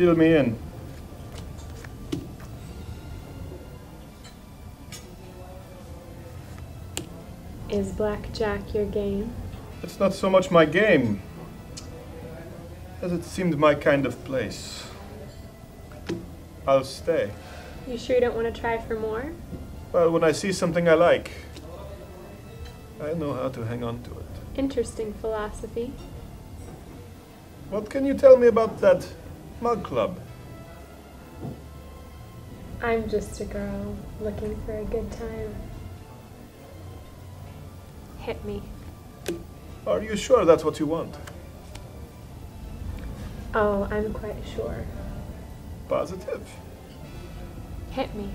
Deal me in. Is blackjack your game? It's not so much my game as it seemed my kind of place. I'll stay. You sure you don't want to try for more? Well, when I see something I like, I know how to hang on to it. Interesting philosophy. What can you tell me about that mug club? I'm just a girl looking for a good time. Hit me. Are you sure that's what you want? Oh, I'm quite sure. Positive. Hit me.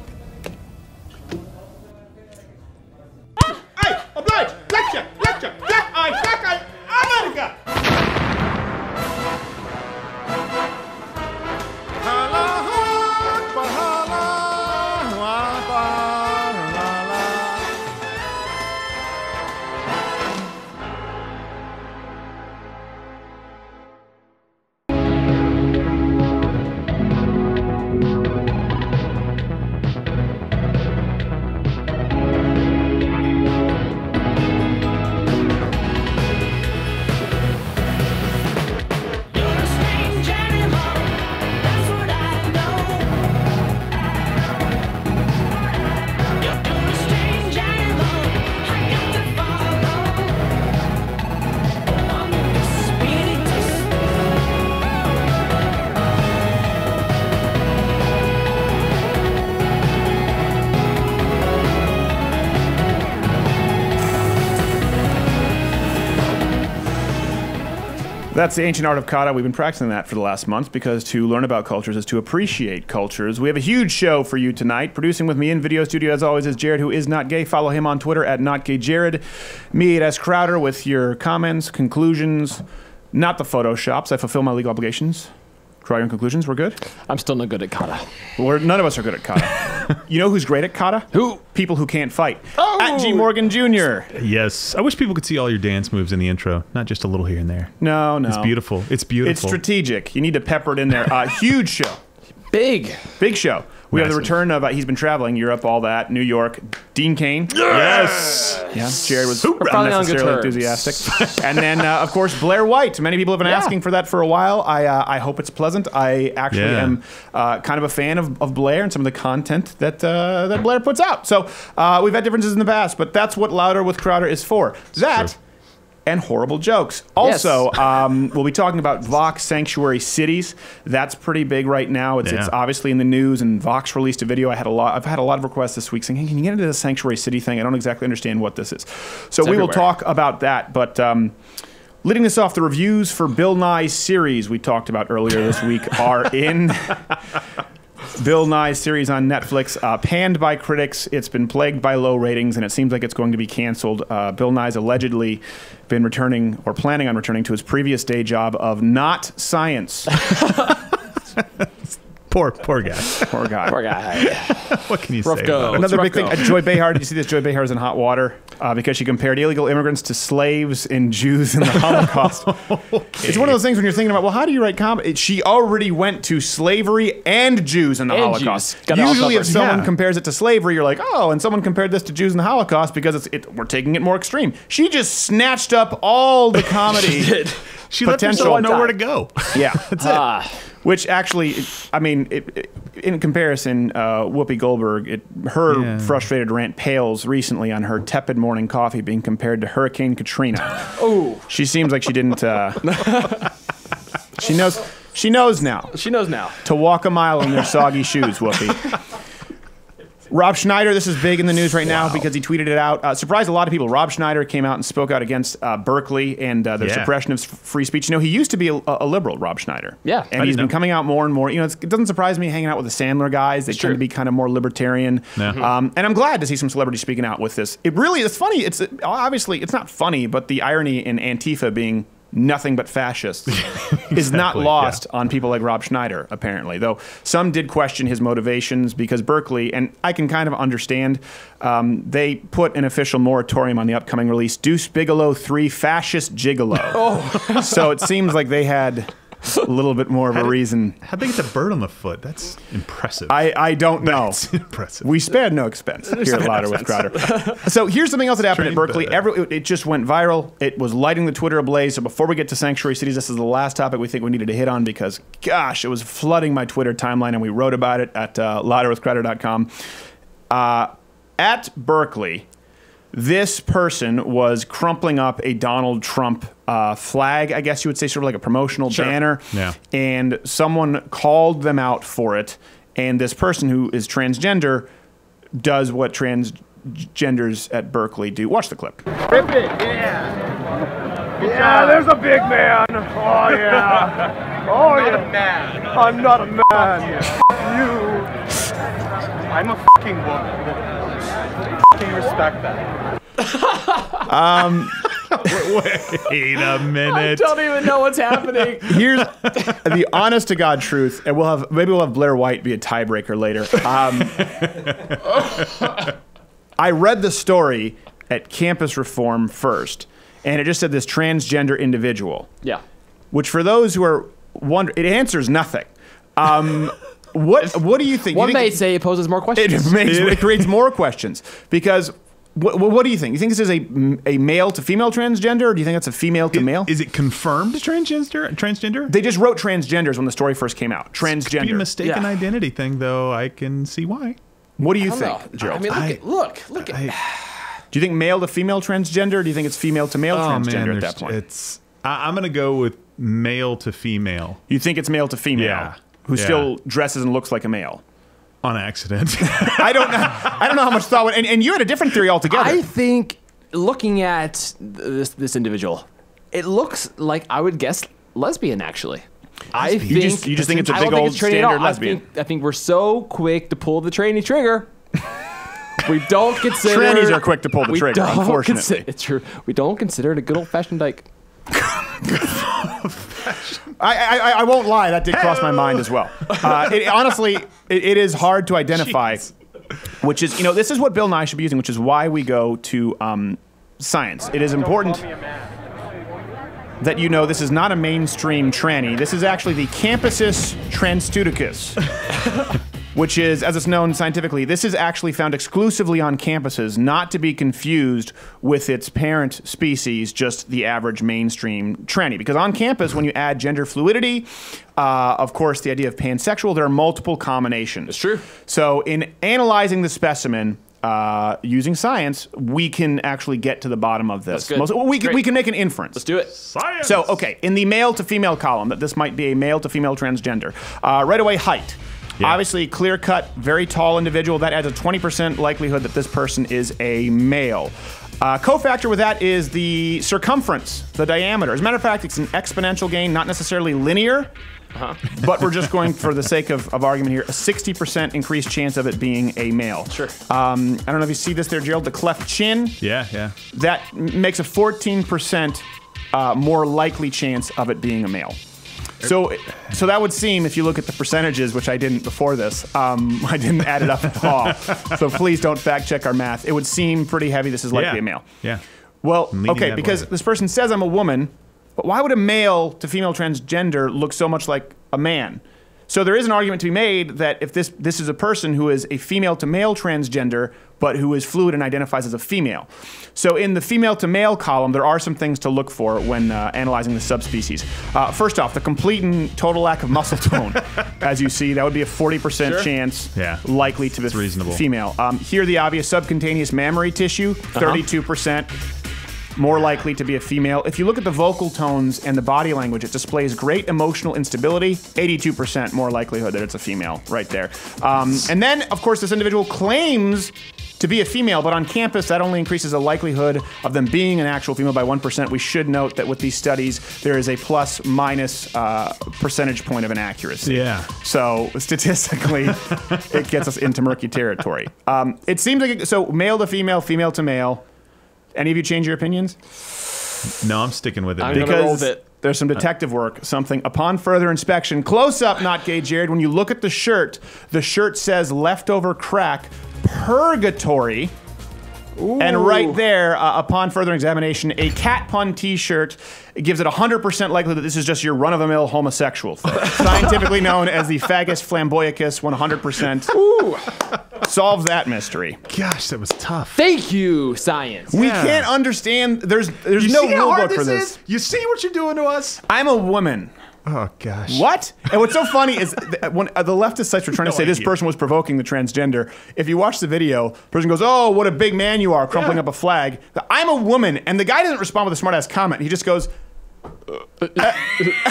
That's the ancient art of kata. We've been practicing that for the last month because to learn about cultures is to appreciate cultures. We have a huge show for you tonight. Producing with me in video studio, as always, is Jared, who is not gay. Follow him on Twitter at notgayjared. Me at S Crowder with your comments, conclusions, not the photoshops. I fulfill my legal obligations. Draw your own conclusions. We're good. I'm still not good at kata. We're, none of us are good at kata. you know who's great at kata? Who? People who can't fight. Oh! At G Morgan Jr. Yes. I wish people could see all your dance moves in the intro, not just a little here and there. No, no. It's beautiful. It's beautiful. It's strategic. You need to pepper it in there. Uh, huge show. Big. Big show. We have the return of, uh, he's been traveling Europe, all that, New York. Dean Cain. Yes. Yeah, Jared was finally on unnecessarily enthusiastic. and then, uh, of course, Blaire White. Many people have been Yeah. asking for that for a while. I, uh, I hope it's pleasant. I actually Yeah. am uh, kind of a fan of, of Blaire and some of the content that uh, that Blaire puts out. So uh, we've had differences in the past, but that's what Louder with Crowder is for. That true. And horrible jokes. Also, um, we'll be talking about Vox Sanctuary Cities. That's pretty big right now. It's, it's obviously in the news, and Vox released a video. I had a lot. I've had a lot of requests this week saying, "Hey, can you get into the Sanctuary City thing? I don't exactly understand what this is." So we will talk about that. But um, leading this off, the reviews for Bill Nye's series we talked about earlier this week are in. Bill Nye's series on Netflix, uh, panned by critics. It's been plagued by low ratings, and it seems like it's going to be canceled. Uh, Bill Nye's allegedly been returning or planning on returning to his previous day job of not science. Poor, poor guy. Poor guy. Poor guy. what can you Rough say? go. about? Another Rough big thing. go. Uh, Joy Behar. Did you see this? Joy Behar is in hot water uh, because she compared illegal immigrants to slaves and Jews in the Holocaust. It's one of those things when you're thinking about, well, how do you write comedy? She already went to slavery and Jews in the And Holocaust. Jews. Got it all Usually, if someone Yeah. compares it to slavery, you're like, oh, and someone compared this to Jews in the Holocaust because it's, it, we're taking it more extreme. She just snatched up all the comedy. she Did. She let potential- herself know where to go. Yeah. That's it. Which actually, I mean, it, it- in comparison, uh, Whoopi Goldberg, it, her Yeah. frustrated rant pales recently on her tepid morning coffee being compared to Hurricane Katrina. oh, She seems like she didn't. Uh, she knows. She knows now she knows now. to walk a mile in their soggy shoes, Whoopi. Rob Schneider, this is big in the news right now because he tweeted it out. Uh, surprised a lot of people. Rob Schneider came out and spoke out against uh, Berkeley and uh, their Yeah. suppression of free speech. You know, he used to be a, a liberal, Rob Schneider. Yeah. and he's didn't been coming out more and more. You know, it's, it doesn't surprise me hanging out with the Sandler guys. They tend true. to be kind of more libertarian. Yeah. Um, and I'm glad to see some celebrities speaking out with this. It really is funny. It's obviously it's not funny, but the irony in Antifa being nothing but fascists is not lost yeah. on people like Rob Schneider, apparently. Though some did question his motivations because Berkeley, and I can kind of understand, um, they put an official moratorium on the upcoming release Deuce Bigalow 3 Fascist Gigolo. Oh. so it seems like they had a little bit more of a did- reason. How big is get the bird on the foot? That's impressive. I, I don't know. That's impressive. We spared no expense here at Louder with Crowder. so here's something else that happened at Berkeley. Every, it, it just went viral. It was lighting the Twitter ablaze. So before we get to Sanctuary Cities, this is the last topic we think we needed to hit on because, gosh, it was flooding my Twitter timeline, and we wrote about it at uh, louderwithcrowder.com. Uh, at Berkeley, this person was crumpling up a Donald Trump uh, flag, I guess you would say, sort of like a promotional banner. Yeah. And someone called them out for it. And this person who is transgender does what transgenders at Berkeley do. Watch the clip. Rip it! Yeah, there's a big man. Oh yeah. Oh yeah. I'm not a man. I'm not a man. You. I'm a fucking woman. Fucking respect that. Wait a minute. I Don't even know what's happening. Here's the honest to God truth, and we'll have maybe we'll have Blaire White be a tiebreaker later. Um, I read the story at Campus Reform first, and it just said this transgender individual. yeah. which for those who are wonder, it answers nothing. Um, what what do you think? One you may think say it poses more questions. it, makes, it creates more questions because. What, what do you think? You think this is a, a male to female transgender, or do you think it's a female to male? Is it confirmed transgender? Transgender? they just wrote transgenders when the story first came out. Could be a mistaken Yeah. identity thing, though. I can see why. What do you I think, know. Gerald? I mean, look, I- at, look, look at. do you think male to female transgender, or do you think it's female to male Oh transgender man, at that point? it's. I, I'm gonna go with male to female you think it's male to female, Yeah. Who Yeah. still dresses and looks like a male? on accident. I don't know. I don't know how much thought went. And, and you had a different theory altogether. I think looking at this this individual, it looks like I would guess lesbian. Actually, I You think just- you just think it's a I don't big old it's tranny at all. standard lesbian. I think, I think we're so quick to pull the tranny trigger. We don't consider Trannies are quick to pull the we trigger, don't unfortunately. consi- it's true. We don't consider it a good old fashioned dyke. I, I, I won't lie, that did cross my mind as well. Uh, it, honestly, it, it is hard to identify, which is, you know, this is what Bill Nye should be using, which is why we go to um, science. It is important that you know this is not a mainstream tranny. This is actually the Campuses transtudicus. which is, as it's known scientifically, this is actually found exclusively on campuses, not to be confused with its parent species, just the average mainstream tranny. Because on campus, when you add gender fluidity, uh, of course, the idea of pansexual, there are multiple combinations. It's true. So, in analyzing the specimen, uh, using science, we can actually get to the bottom of this. That's good. Most- well, we, can, we can make an inference. Let's do it. Science. So, okay, in the male to female column, that this might be a male to female transgender. Uh, right away, height. Yeah. Obviously, clear cut, very tall individual. That adds a 20% likelihood that this person is a male. Uh, cofactor with that is the circumference, the diameter. As a matter of fact, it's an exponential gain, not necessarily linear. But we're just going for the sake of, of argument here, a 60% increased chance of it being a male. Sure. Um, I don't know if you see this there, Gerald. The cleft chin, Yeah, yeah. that makes a 14% uh, more likely chance of it being a male. So, so that would seem, if you look at the percentages, which I didn't before this, um, I didn't add it up at all. So please don't fact check our math. It would seem pretty heavy. This is likely yeah. a male. Yeah. Well, okay, because way. this person says I'm a woman, but why would a male to female transgender look so much like a man? So there is an argument to be made that if this this is a person who is a female to male transgender, but who is fluid and identifies as a female. So in the female to male column, there are some things to look for when uh, analyzing the subspecies. Uh, first off, the complete and total lack of muscle tone, as you see, that would be a 40% chance Yeah. likely to be reasonable. female. Um, here, the obvious subcutaneous mammary tissue, 32% more likely to be a female. If you look at the vocal tones and the body language, it displays great emotional instability. 82% more likelihood that it's a female, right there. Um, and then, of course, this individual claims to be a female, but on campus, that only increases the likelihood of them being an actual female by 1%. We should note that with these studies, there is a plus minus uh, percentage point of inaccuracy. Yeah. So statistically, it gets us into murky territory. Um, it seems like it, so male to female, female to male. Any of you change your opinions? No, I'm sticking with it. I'm man. gonna roll Because with it. there's some detective work, something upon further inspection, close up, not gay Jared. When you look at the shirt, the shirt says leftover crack, purgatory. And right there, uh, upon further examination, a cat pun T-shirt gives it 100% likelihood that this is just your run-of-the-mill homosexual thing. Scientifically known as the Fagus flamboyicus 100%. Ooh. Solve that mystery. Gosh, that was tough. Thank you, science. We Yeah. can't understand. There's there's You no see how rule hard book for this this. is? You see what you're doing to us? I'm a woman. Oh gosh. What? And what's so funny is th- when uh, the leftist sites were trying No to say this person was provoking the transgender. If you watch the video, the person goes, "Oh, what a big man you are," crumpling Yeah. up a flag. The, I'm a woman, and the guy doesn't respond with a smart ass comment. He just goes,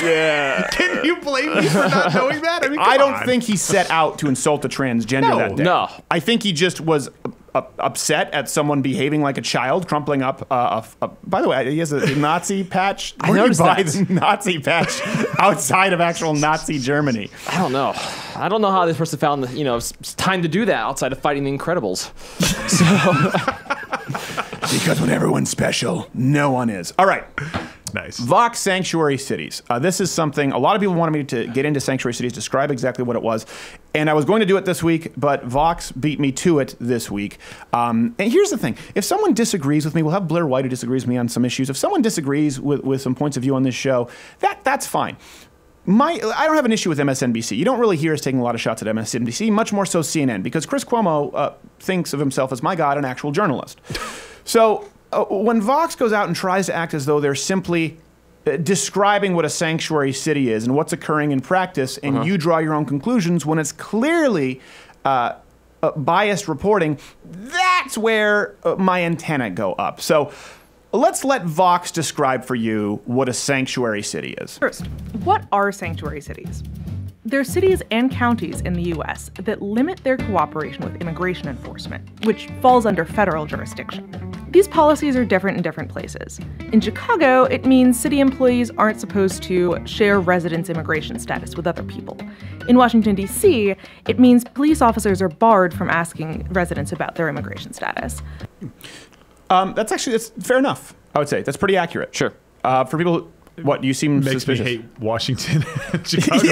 yeah. Can you blame me for not knowing that? I mean, I don't on. think he set out to insult a transgender No. that day. No. I think he just was uh, upset at someone behaving like a child, crumpling up. Uh, a, a, by the way, he has a Nazi patch. I Where do you noticed that. Nazi patch outside of actual Nazi Germany? I don't know. I don't know how this person found the, you know time to do that outside of fighting the Incredibles. Because when everyone's special, no one is. All right. Nice. Vox Sanctuary Cities. Uh, this is something a lot of people wanted me to get into Sanctuary Cities, describe exactly what it was. And I was going to do it this week, but Vox beat me to it this week. Um, and here's the thing if someone disagrees with me, we'll have Blaire White who disagrees with me on some issues. If someone disagrees with, with some points of view on this show, that, that's fine. My, I don't have an issue with MSNBC. You don't really hear us taking a lot of shots at MSNBC, much more so CNN, because Chris Cuomo uh, thinks of himself as, my God, an actual journalist. So uh, when Vox goes out and tries to act as though they're simply uh, describing what a sanctuary city is and what's occurring in practice, and you draw your own conclusions when it's clearly uh, uh, biased reporting, that's where uh, my antenna go up. So let's let Vox describe for you what a sanctuary city is. First, what are sanctuary cities? They're cities and counties in the US that limit their cooperation with immigration enforcement, which falls under federal jurisdiction. These policies are different in different places. In Chicago, it means city employees aren't supposed to share residence immigration status with other people. In Washington, D.C., it means police officers are barred from asking residents about their immigration status. Um, that's actually that's fair enough. I would say that's pretty accurate. Sure. Uh, for people, who, what you seem Makes suspicious. me hate Washington, and Chicago.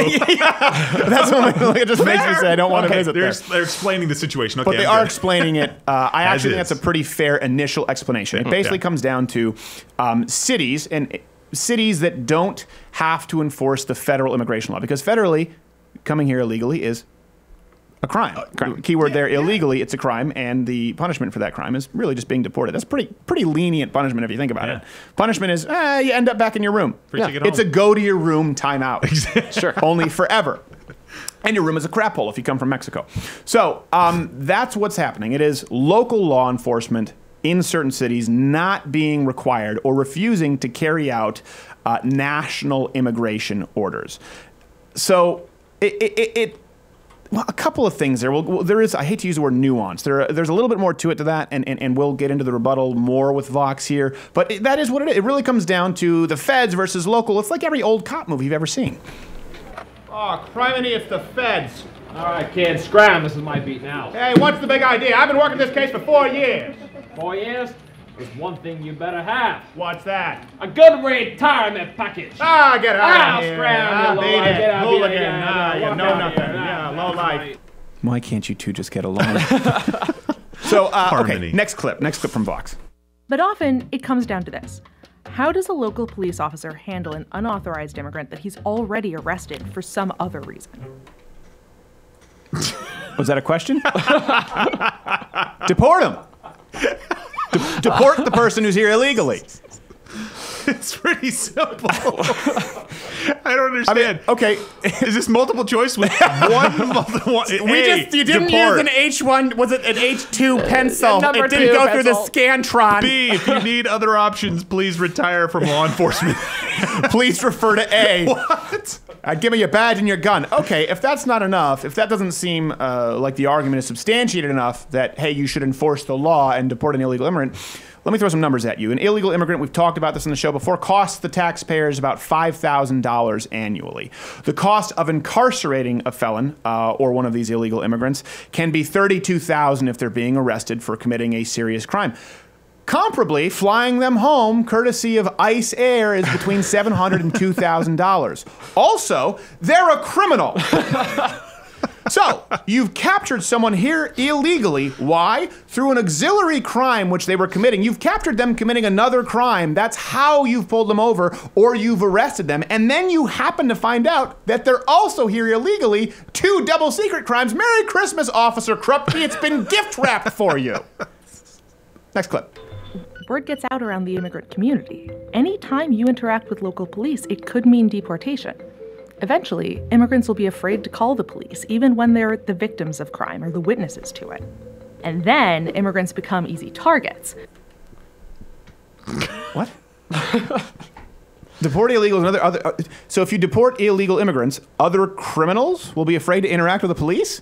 That's what my, it just makes me say I don't want to okay, visit they're, there. they're explaining the situation. Okay, But they I'm are good. explaining it. Uh, I As actually think that's a pretty fair initial explanation. It basically Yeah. comes down to um, cities and cities that don't have to enforce the federal immigration law because federally, coming here illegally is a crime. Keyword there, illegally, it's a crime, and the punishment for that crime is really just being deported. That's pretty pretty lenient punishment if you think about Yeah. it. Punishment is eh, you end up back in your room. Yeah. ticket It's a go to your room timeout. Sure. Only forever. And your room is a crap hole if you come from Mexico. So um, that's what's happening. It is local law enforcement in certain cities not being required or refusing to carry out uh, national immigration orders. So it, it, it, it well, a couple of things there. Well, well, there is. I hate to use the word nuance. There, there's a little bit more to it to that, and, and, and we'll get into the rebuttal more with Vox here. But it, that is what it is. It really comes down to the feds versus local. It's like every old cop movie you've ever seen. Oh, criminy, it's the feds. All right, kid, scram. This is my beat now. Hey, what's the big idea? I've been working this case for four years. Four years? There's one thing you better have. What's that? A good retirement package. Ah, get out Ah, of here. scram, Ah, you low beat life. it. Get out, Hooligan. beat it, Ah, you know nothing. here. Yeah, Ah, low life. right. Why can't you two just get along? so, uh, okay, Harmony. next clip. Next clip from Vox. But often it comes down to this How does a local police officer handle an unauthorized immigrant that he's already arrested for some other reason? Was that a question? Deport him. De- deport the person who's here illegally. It's pretty simple. I don't understand. I understand. mean, okay. Is this multiple choice with one? multiple, one We A, just you didn't deport. use an H one. Was it an H two pencil? number it didn't two go through the scantron. B. If you need other options, please retire from law enforcement. Please refer to A. what? Uh, give me your badge and your gun. Okay, if that's not enough, if that doesn't seem uh, like the argument is substantiated enough that, hey, you should enforce the law and deport an illegal immigrant, let me throw some numbers at you. An illegal immigrant, we've talked about this on the show before, costs the taxpayers about $5,000 annually. The cost of incarcerating a felon uh, or one of these illegal immigrants can be 32,000 if they're being arrested for committing a serious crime. Comparably, flying them home, courtesy of Ice Air, is between $700 and $2,000. Also, they're a criminal. So, you've captured someone here illegally. Why? Through an auxiliary crime which they were committing. You've captured them committing another crime. That's how you've pulled them over or you've arrested them. And then you happen to find out that they're also here illegally. Two double secret crimes. Merry Christmas, Officer Krupke. It's been gift wrapped for you. Next clip. Word gets out around the immigrant community. Anytime you interact with local police, it could mean deportation. Eventually, immigrants will be afraid to call the police, even when they're the victims of crime or the witnesses to it. And then immigrants become easy targets. What? deport illegals and other other. Uh, so if you deport illegal immigrants, other criminals will be afraid to interact with the police.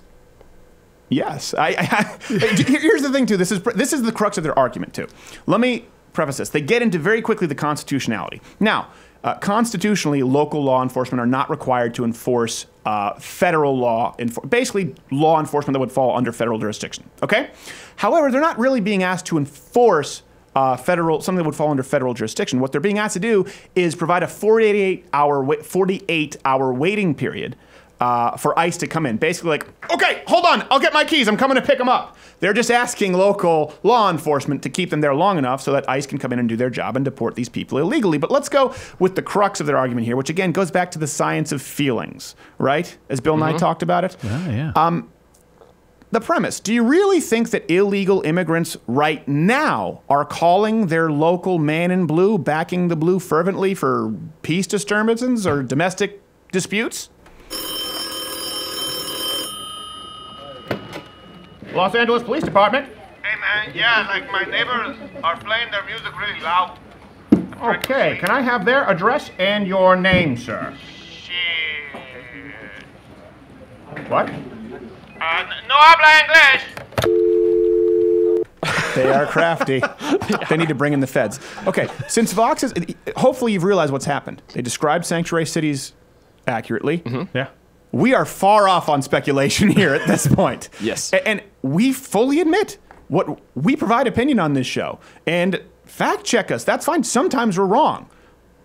Yes, I, I, here's the thing too. This is this is the crux of their argument too. Let me preface this. They get into very quickly the constitutionality. Now, uh, constitutionally, local law enforcement are not required to enforce uh, federal law, basically law enforcement that would fall under federal jurisdiction. Okay. However, they're not really being asked to enforce uh, federal something that would fall under federal jurisdiction. What they're being asked to do is provide a 48 hour 48 hour waiting period uh, for ICE to come in. Basically, like, okay, hold on, I'll get my keys. I'm coming to pick them up. They're just asking local law enforcement to keep them there long enough so that ICE can come in and do their job and deport these people illegally. But let's go with the crux of their argument here, which again goes back to the science of feelings, right? As Bill Nye talked about it. Yeah, yeah. Um, the premise Do you really think that illegal immigrants right now are calling their local man in blue, backing the blue fervently for peace disturbances or domestic disputes? Los Angeles Police Department. Hey man, yeah, like my neighbors are playing their music really loud. Okay, can I have their address and your name, sir? Shit. What? Uh, no habla English. They are crafty. They need to bring in the feds. Okay, since Vox is, hopefully you've realized what's happened. They described sanctuary cities accurately. yeah. We are far off on speculation here at this point. Yes. And we fully admit what we provide opinion on this show. And fact check us. That's fine. Sometimes we're wrong.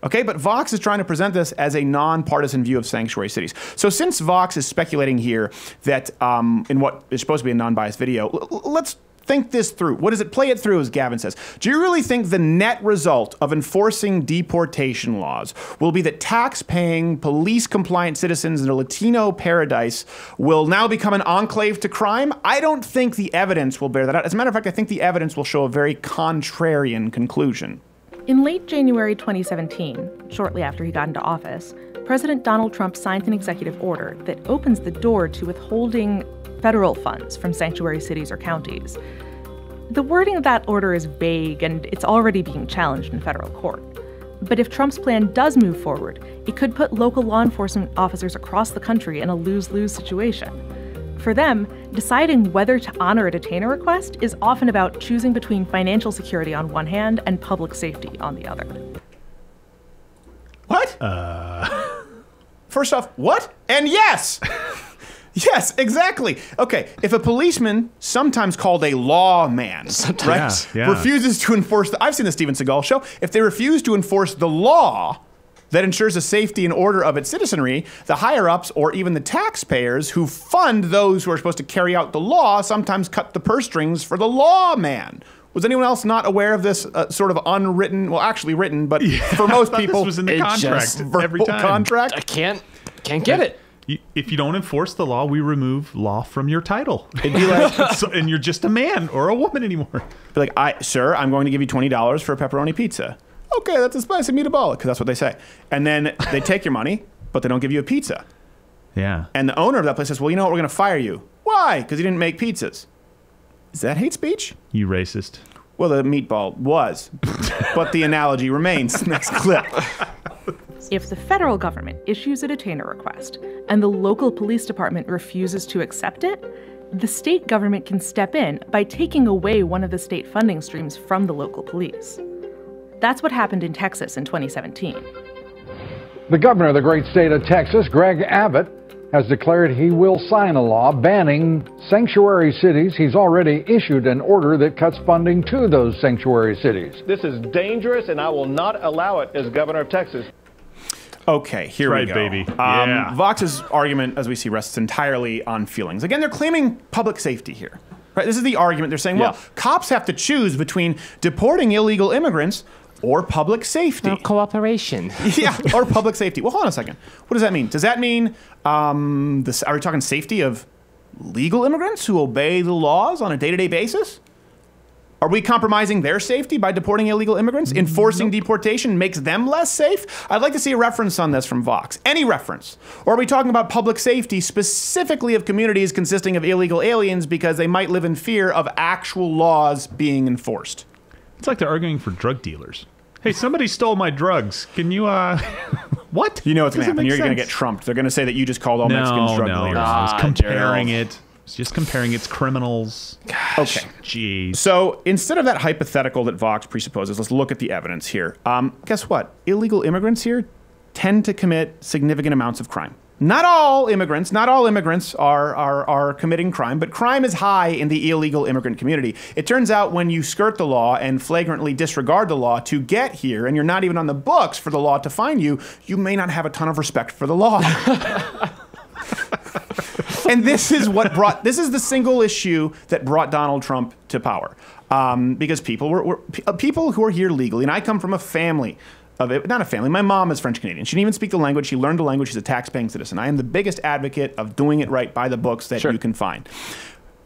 Okay, but Vox is trying to present this as a nonpartisan view of sanctuary cities. So, since Vox is speculating here that um, in what is supposed to be a non biased video, let's think this through. What does it play it through, as Gavin says? Do you really think the net result of enforcing deportation laws will be that tax paying, police compliant citizens in a Latino paradise will now become an enclave to crime? I don't think the evidence will bear that out. As a matter of fact, I think the evidence will show a very contrarian conclusion. In late January 2017, shortly after he got into office, President Donald Trump signed an executive order that opens the door to withholding federal funds from sanctuary cities or counties. The wording of that order is vague and it's already being challenged in federal court. But if Trump's plan does move forward, it could put local law enforcement officers across the country in a lose lose situation. For them, deciding whether to honor a detainer request is often about choosing between financial security on one hand and public safety on the other. What? Uh. First off, what? And yes! yes, exactly. Okay, if a policeman, sometimes called a lawman, right, Yeah, yeah. refuses to enforce the. I've seen the Steven Seagal show. If they refuse to enforce the law, that ensures the safety and order of its citizenry, the higher ups or even the taxpayers who fund those who are supposed to carry out the law sometimes cut the purse strings for the lawman. Was anyone else not aware of this uh, sort of unwritten, well, actually written, but for most I thought people, this was in the contract just- every time. contract? I can't can't get it. If you don't enforce the law, we remove law from your title. It'd be like, so, and you're just a man or a woman anymore. be like, I, sir, I'm going to give you twenty dollars for a pepperoni pizza. Okay, that's a spicy meatball, because that's what they say. And then they take your money, but they don't give you a pizza. Yeah. And the owner of that place says, "Well, you know what? We're going to fire you. Why? Because you didn't make pizzas. Is that hate speech? You racist. Well, the meatball was, but the analogy remains. Next clip. If the federal government issues a detainer request and the local police department refuses to accept it, the state government can step in by taking away one of the state funding streams from the local police. That's what happened in Texas in 2017. The governor of the great state of Texas, Greg Abbott, has declared he will sign a law banning sanctuary cities. He's already issued an order that cuts funding to those sanctuary cities. This is dangerous, and I will not allow it as governor of Texas. Okay, here Right, we go. baby. Um, Yeah. Vox's argument, as we see, rests entirely on feelings. Again, they're claiming public safety here. Right? This is the argument. They're saying, well, cops have to choose between deporting illegal immigrants or public safety. Or cooperation. yeah, or public safety. Well, hold on a second. What does that mean? Does that mean um, this? Are we talking safety of legal immigrants who obey the laws on a day-to-day basis? Are we compromising their safety by deporting illegal immigrants? Enforcing deportation makes them less safe? I'd like to see a reference on this from Vox. Any reference? Or are we talking about public safety specifically of communities consisting of illegal aliens because they might live in fear of actual laws being enforced? It's like they're arguing for drug dealers. Hey, somebody stole my drugs. Can you, uh, what? You know what's going to Doesn't happen. You're going to get trumped. They're going to say that you just called all no, Mexicans drug no, dealers. no. I was Ah, comparing Gerald. it. It's just comparing its criminals. Okay. Jeez. So instead of that hypothetical that Vox presupposes, let's look at the evidence here. Um, guess what? Illegal immigrants here tend to commit significant amounts of crime. Not all immigrants, not all immigrants are, are, are committing crime, but crime is high in the illegal immigrant community. It turns out when you skirt the law and flagrantly disregard the law to get here, and you're not even on the books for the law to find you, you may not have a ton of respect for the law. and this is what brought this is the single issue that brought Donald Trump to power um, because people were, were uh, people who are here legally, and I come from a family. Of it, not a family. My mom is French Canadian. She didn't even speak the language. She learned the language. She's a tax-paying citizen. I am the biggest advocate of doing it right by the books that Sure. you can find.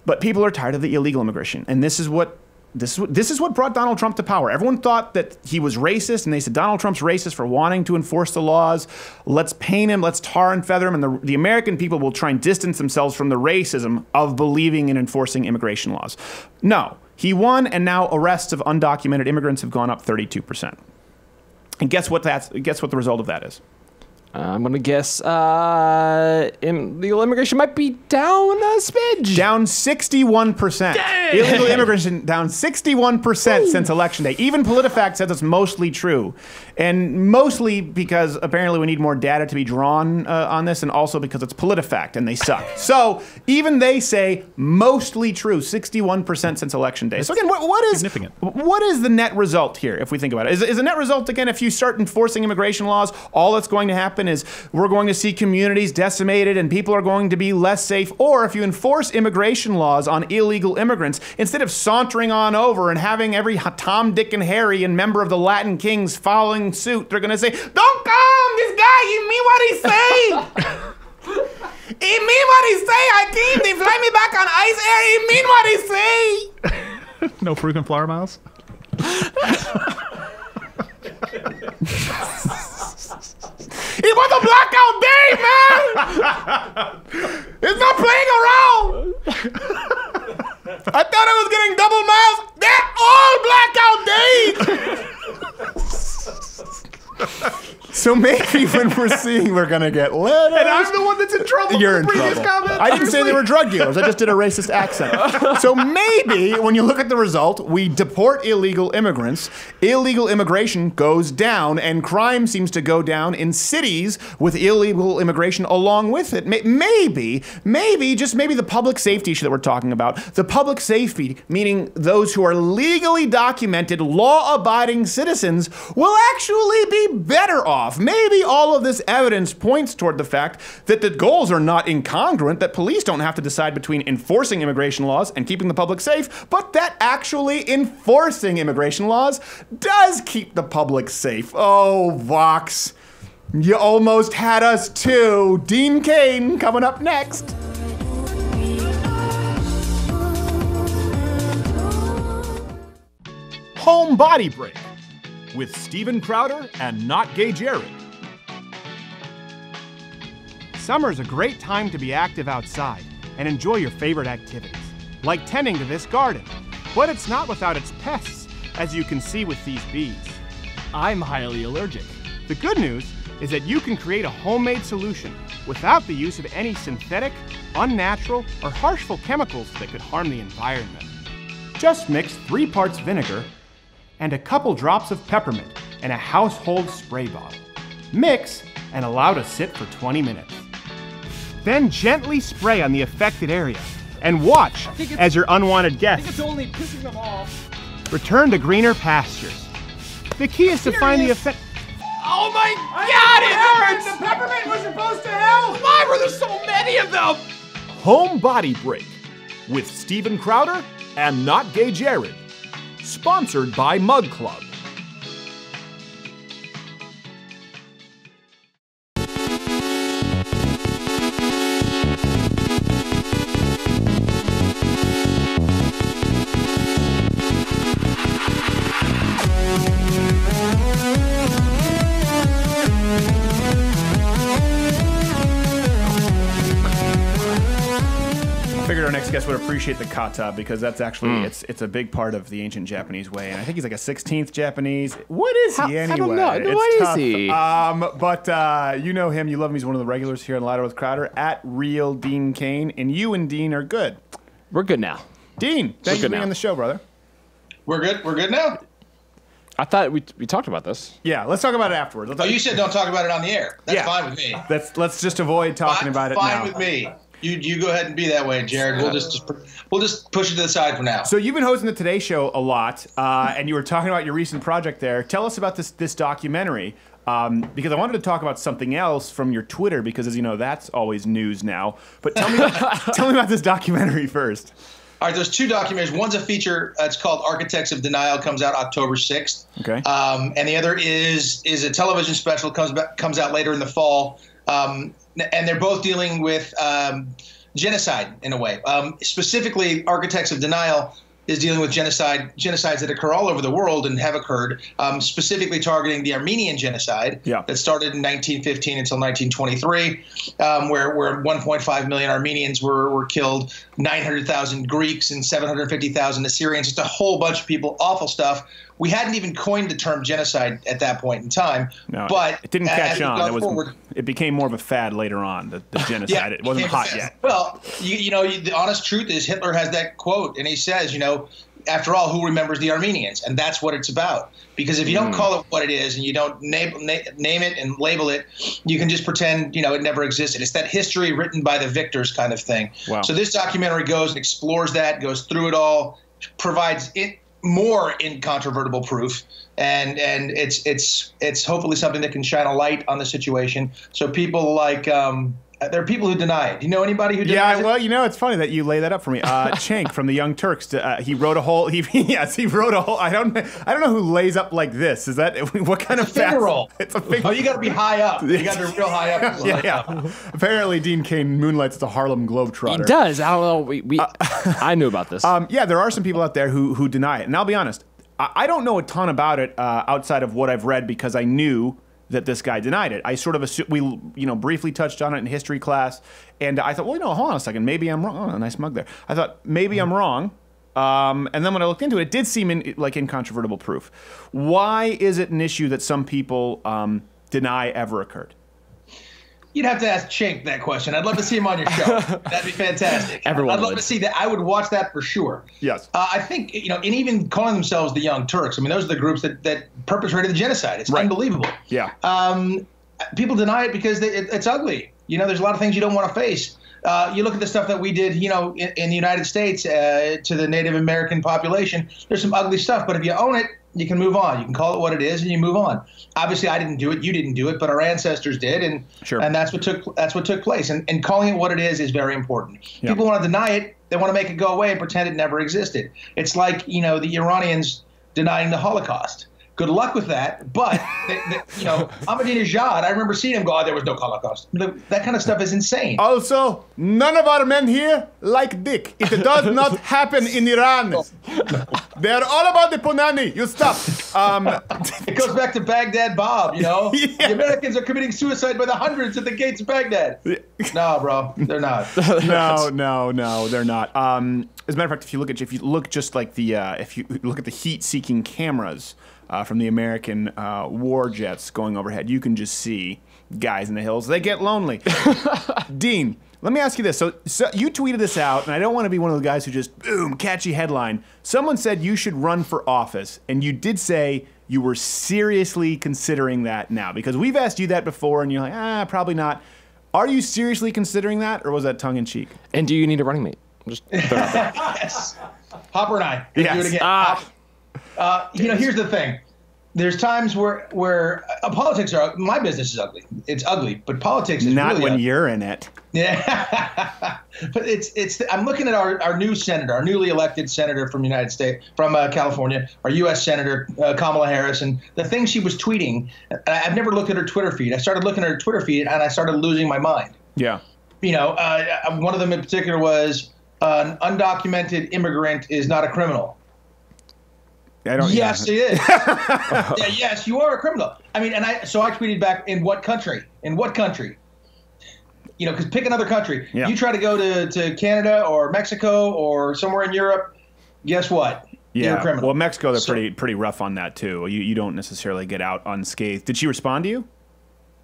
But people are tired of the illegal immigration, and this is what this is what this is what brought Donald Trump to power. Everyone thought that he was racist, and they said Donald Trump's racist for wanting to enforce the laws. Let's paint him, let's tar and feather him, and the, the American people will try and distance themselves from the racism of believing in enforcing immigration laws. No, he won, and now arrests of undocumented immigrants have gone up 32 percent. And guess what? That's guess what the result of that is. Uh, I'm gonna guess uh, illegal immigration might be down a smidge. Down 61%. Illegal immigration down 61% since election day. Even PolitiFact says it's mostly true. And mostly because apparently we need more data to be drawn uh, on this, and also because it's PolitiFact and they suck. so even they say mostly true, 61% since election day. So again, what, what is significant. what is the net result here if we think about it? Is, is the net result, again, if you start enforcing immigration laws, all that's going to happen is we're going to see communities decimated and people are going to be less safe? Or if you enforce immigration laws on illegal immigrants, instead of sauntering on over and having every Tom, Dick, and Harry and member of the Latin Kings following suit, they're going to say, Don't come! This guy, he mean what he say! he mean what he say! I came, they fly me back on ice air, he mean what he say! No freaking flower miles? It was a blackout day, man! it's not playing around! I thought I was getting double miles. They're all blackout days! so maybe when we're seeing we're gonna get lit. And I'm the one that's in trouble You're in trouble. comment. I didn't say they were drug dealers. I just did a racist accent. So maybe when you look at the result, we deport illegal immigrants, illegal immigration goes down, and crime seems to go down in cities with illegal immigration along with it. Maybe, maybe, just maybe the public safety issue that we're talking about, the public safety, meaning those who are legally documented, law abiding citizens, will actually be better off. Maybe all of this evidence points toward the fact that the goals are not incongruent, that police don't have to decide between enforcing immigration laws and keeping the public safe, but that actually enforcing immigration laws does keep the public safe. Oh, Vox. You almost had us too. Dean Cain coming up next. Home Body Break with Steven Crowder and Not Gay Jerry. Summer's a great time to be active outside and enjoy your favorite activities, like tending to this garden. But it's not without its pests, as you can see with these bees. I'm highly allergic. The good news is that you can create a homemade solution without the use of any synthetic, unnatural, or harmful chemicals that could harm the environment. Just mix three parts vinegar and a couple drops of peppermint in a household spray bottle. Mix and allow to sit for 20 minutes. Then gently spray on the affected area and watch as your unwanted I think guests it's only pissing them off. return to greener pastures. The key is to find the effect. Oh my god, it hurts! The peppermint was supposed to help. Why were there so many of them? Home Body Break with Steven Crowder and Not Gay Jared. Sponsored by Mug Club. Appreciate the kata because that's actually Hmm. it's it's a big part of the ancient Japanese way, and I think he's like a 16th Japanese. What is How- he I anyway? don't know. It's What is tough. he? Um, but uh, you know him. You love him. He's one of the regulars here on Louder with Crowder at Real Dean Cain, and you and Dean are good. We're good now. Dean, thanks for being now. on the show, brother. We're good. We're good now. I thought we, we talked about this. Yeah, let's talk about it afterwards. Let's Oh, you said don't talk about it on the air. That's Yeah. fine with me. let's let's just avoid talking Fine, about it fine now. with me. You you go ahead and be that way, Jared. We'll just, just we'll just push it to the side for now. So you've been hosting the Today Show a lot, uh, and you were talking about your recent project there. Tell us about this this documentary, um, because I wanted to talk about something else from your Twitter, because as you know, that's always news now. But tell me, tell me about this documentary first. All right, there's two documentaries. One's a feature. Uh, it's called Architects of Denial. Comes out October 6th. Okay. Um, and the other is is a television special. comes back, comes out later in the fall. Um, and they're both dealing with um, genocide in a way. Um, specifically, Architects of Denial is dealing with genocide genocides that occur all over the world and have occurred, um, specifically targeting the Armenian genocide Yeah. that started in 1915 until 1923, um, where where 1.5 million Armenians were were killed, 900,000 Greeks and 750,000 Assyrians, just a whole bunch of people, awful stuff. We hadn't even coined the term genocide at that point in time, No, but it didn't catch on. It was forward- it became more of a fad later on. The, the genocide. it wasn't hot yet. Well, you, you know, you, the honest truth is Hitler has that quote, and he says, you know, after all, who remembers the Armenians? And that's what it's about. Because if you Hmm. don't call it what it is and you don't name, name it and label it, you can just pretend, you know, it never existed. It's that history written by the victors kind of thing. Wow. So this documentary goes and explores that, goes through it all, provides it more incontrovertible proof and and it's it's it's hopefully something that can shine a light on the situation. So people like um there are people who deny it. Do you know anybody who denies Yeah, it? well, you know, it's funny that you lay that up for me. Uh, Cenk from the Young Turks, uh, he wrote a whole. He, yes, he wrote a whole. I don't. I don't know who lays up like this. Is that what kind of finger roll. It's a finger. Oh, you got to be high up. You got to be real high up. to yeah, up. yeah. Apparently, Dean Cain moonlights as a Harlem Globetrotter. He does. I don't know. We, we I knew about this. Um, yeah, there are some people out there who who deny it, and I'll be honest, I, I don't know a ton about it uh, outside of what I've read because I knew that this guy denied it. I sort of assumed we you know briefly touched on it in history class, and I thought, well, you know, hold on a second, maybe I'm wrong. Oh, nice mug there. I thought maybe I'm wrong. Um, and then when I looked into it, it did seem in, like incontrovertible proof. Why is it an issue that some people um, deny ever occurred? You'd have to ask Cenk that question. I'd love to see him on your show. That'd be fantastic. Everyone I'd love would. to see that. I would watch that for sure. Yes. Uh, I think you know, and even calling themselves the Young Turks. I mean, those are the groups that that perpetrated the genocide. It's Right. unbelievable. Yeah. Um, people deny it because they, it, it's ugly. You know, there's a lot of things you don't want to face. Uh, you look at the stuff that we did, you know, in, in the United States uh, to the Native American population. There's some ugly stuff, but if you own it, you can move on. You can call it what it is, and you move on. Obviously, I didn't do it. You didn't do it, but our ancestors did, and Sure. and that's what took that's what took place. And and calling it what it is is very important. Yeah. People want to deny it. They want to make it go away and pretend it never existed. It's like you know the Iranians denying the Holocaust. Good luck with that. But they, they, you know, Ahmadinejad, I remember seeing him go, "Oh, there was no Holocaust." That kind of stuff is insane. Also, none of our men here like dick. It does not happen in Iran. They're all about the punani. You stop. Um, It goes back to Baghdad Bob, you know? Yeah. The Americans are committing suicide by the hundreds at the gates of Baghdad. No, bro, they're not. no, no, no, they're not. Um, as a matter of fact, if you look at if you look just like the uh, if you look at the heat-seeking cameras uh, from the American uh, war jets going overhead, you can just see guys in the hills. They get lonely. Dean, let me ask you this. So, so you tweeted this out, and I don't want to be one of the guys who just boom catchy headline. Someone said you should run for office, and you did say you were seriously considering that now because we've asked you that before, and you're like, ah, probably not. Are you seriously considering that, or was that tongue in cheek? and do you need a running mate? Just throw it out there. yes. Hopper and I. Let's do Yes. it again. Ah. Hop. Uh, you know, here's the thing. there's times where where uh, politics are my business is ugly. It's ugly, but politics is Not really when ugly. you're in it. Yeah, but it's it's. I'm looking at our, our new senator, our newly elected senator from United States, from uh, California, our U.S. senator uh, Kamala Harris, and the thing she was tweeting. I've never looked at her Twitter feed. I started looking at her Twitter feed, and I started losing my mind. Yeah. You know, uh, one of them in particular was an undocumented immigrant is not a criminal. I don't. Yes, yeah. it is. yeah, yes, you are a criminal. I mean, and I so I tweeted back, in what country? In what country? You know, because pick another country. Yeah. You try to go to, to Canada or Mexico or somewhere in Europe. Guess what? You're Yeah. a criminal. Well, Mexico, they're So- pretty pretty rough on that too. You you don't necessarily get out unscathed. Did she respond to you?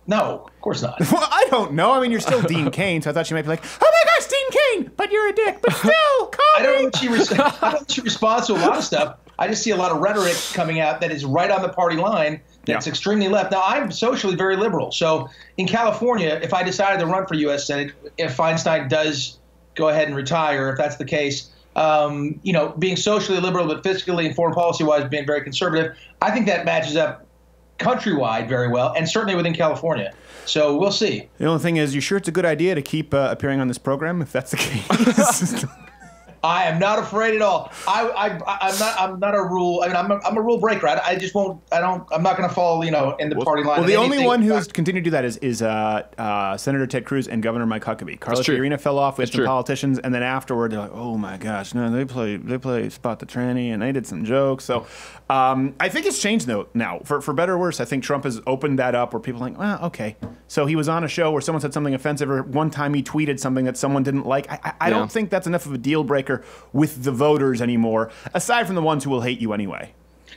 No, of course not. Well, I don't know. I mean, you're still Dean Cain, so I thought she might be like, "Oh my gosh, Dean Cain!" But you're a dick. But still, call I don't know what she, res- I don't know she responds to a lot of stuff. I just see a lot of rhetoric coming out that is right on the party line. That's Yeah. extremely left. Now I'm socially very liberal, so in California, if I decided to run for U.S. Senate, if Feinstein does go ahead and retire, if that's the case, um, you know, being socially liberal but fiscally and foreign policy wise being very conservative, I think that matches up countrywide very well, and certainly within California. So we'll see. The only thing is, you sure it's a good idea to keep uh, appearing on this program if that's the case? I am not afraid at all. I, I, I'm not. I'm not a rule. I mean, I'm a, I'm a rule breaker. I, I just won't. I don't. I'm not going to fall. You know, in the party line. well, the only anything. one who's continued to do that is is uh, uh, Senator Ted Cruz and Governor Mike Huckabee. Carlos true. Fiorina fell off with That's some true. politicians, and then afterward they're like, "Oh my gosh, no, they play they play spot the tranny, and they did some jokes." So um, I think it's changed though now, for for better or worse. I think Trump has opened that up where people are like, "Well, okay." So he was on a show where someone said something offensive, or one time he tweeted something that someone didn't like. I, I, I Yeah. don't think that's enough of a deal breaker with the voters anymore, aside from the ones who will hate you anyway.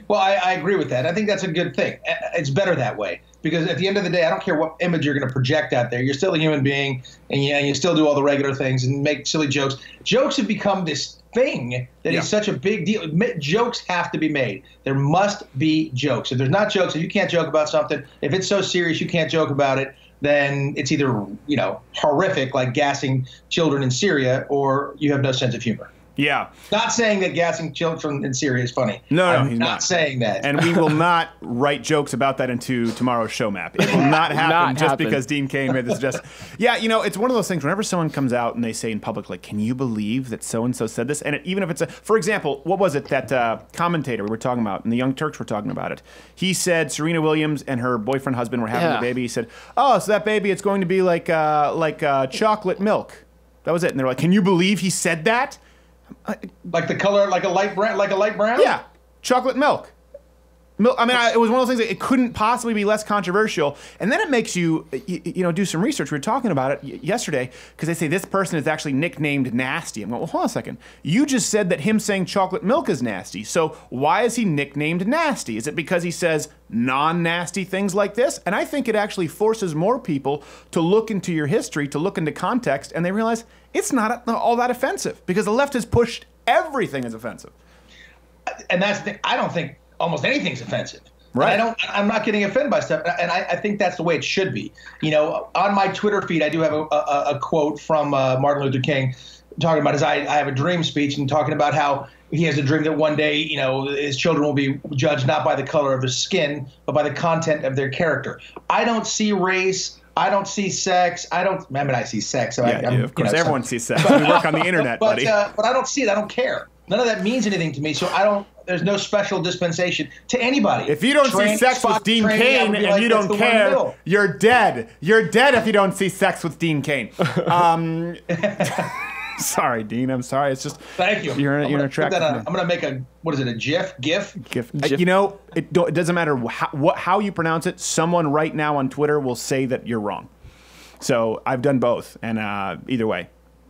Well, I, I agree with that. I think that's a good thing. It's better that way because at the end of the day, I don't care what image you're going to project out there. You're still a human being, and you, and you still do all the regular things and make silly jokes. Jokes have become this thing that is Yeah. such a big deal. Jokes have to be made. There must be jokes. If there's not jokes, if you can't joke about something, if it's so serious you can't joke about it, then it's either you know horrific, like gassing children in Syria, or you have no sense of humor. Yeah. Not saying that gassing children in Syria is funny. No, no, I'm he's not, not. saying that. and we will not write jokes about that into tomorrow's show map. It will not happen Not just happen. because Dean Cain made the suggestion. Yeah, you know, it's one of those things. Whenever someone comes out and they say in public, like, "Can you believe that so and so said this?" and it, even if it's a, for example, what was it that uh, commentator we were talking about, and the Young Turks were talking about it. He said Serena Williams and her boyfriend husband were having Yeah. a baby. He said, "Oh, so that baby, it's going to be like uh, like uh, chocolate milk." That was it. And they're like, "Can you believe he said that?" Like the color, like a light brown, like a light brown. Yeah, chocolate milk. I mean, I, it was one of those things that it couldn't possibly be less controversial. And then it makes you, you, you know, do some research. We were talking about it yesterday because they say this person is actually nicknamed Nasty. I'm going, well, hold on a second. You just said that him saying chocolate milk is nasty. So why is he nicknamed Nasty? Is it because he says non-nasty things like this? And I think it actually forces more people to look into your history, to look into context, and they realize it's not all that offensive because the left has pushed everything as offensive. and that's the. I don't think almost anything's offensive. Right. I don't. I'm not getting offended by stuff, and I, I think that's the way it should be. You know, on my Twitter feed, I do have a, a, a quote from uh, Martin Luther King talking about his I, I have a dream speech and talking about how he has a dream that one day, you know, his children will be judged not by the color of his skin, but by the content of their character. I don't see race. I don't see sex. I don't. I mean, I see sex. So Yeah, I'm, yeah, of course, know, so- everyone sees sex. we work on the internet, but, buddy. Uh, but I don't see it. I don't care. None of that means anything to me. So I don't. There's no special dispensation to anybody. if you don't see sex with Dean tranny, Cain and like, you don't the one in the care, you're dead. You're dead if you don't see sex with Dean Cain. Um, sorry, Dean. I'm sorry. It's just Thank you. You're, I'm you're gonna an put that on- I'm gonna make a what is it? A GIF? GIF? Gif- uh, You know, it, it doesn't matter how, what, how you pronounce it. Someone right now on Twitter will say that you're wrong. So I've done both, and uh, either way,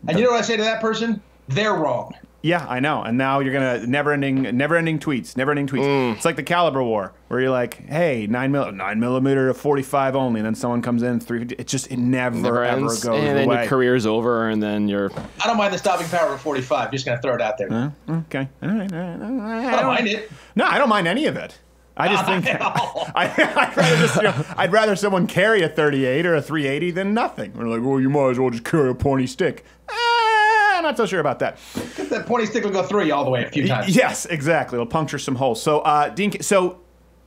And you know what I say to that person? They're wrong. Yeah, I know. And now you're gonna never-ending, never-ending tweets, never-ending tweets. Mm. It's like the caliber war, where you're like, "Hey, nine mil, nine millimeter to 45 only," and then someone comes in three. It just it never, Never ever ends, goes and then away. your career's over, and then you're. I don't mind the stopping power of 45. Just gonna throw it out there. Huh? Okay, all right, all right, all right. I don't mind it. No, I don't mind any of it. I just think I, I'd rather just, you know, I'd rather someone carry a 38 or a 380 than nothing. We're like, well, you might as well just carry a pointy stick. Ah, I'm not so sure about that. That pointy stick will go through you all the way a few times. Yes, exactly. It'll puncture some holes. So, uh, Dean, so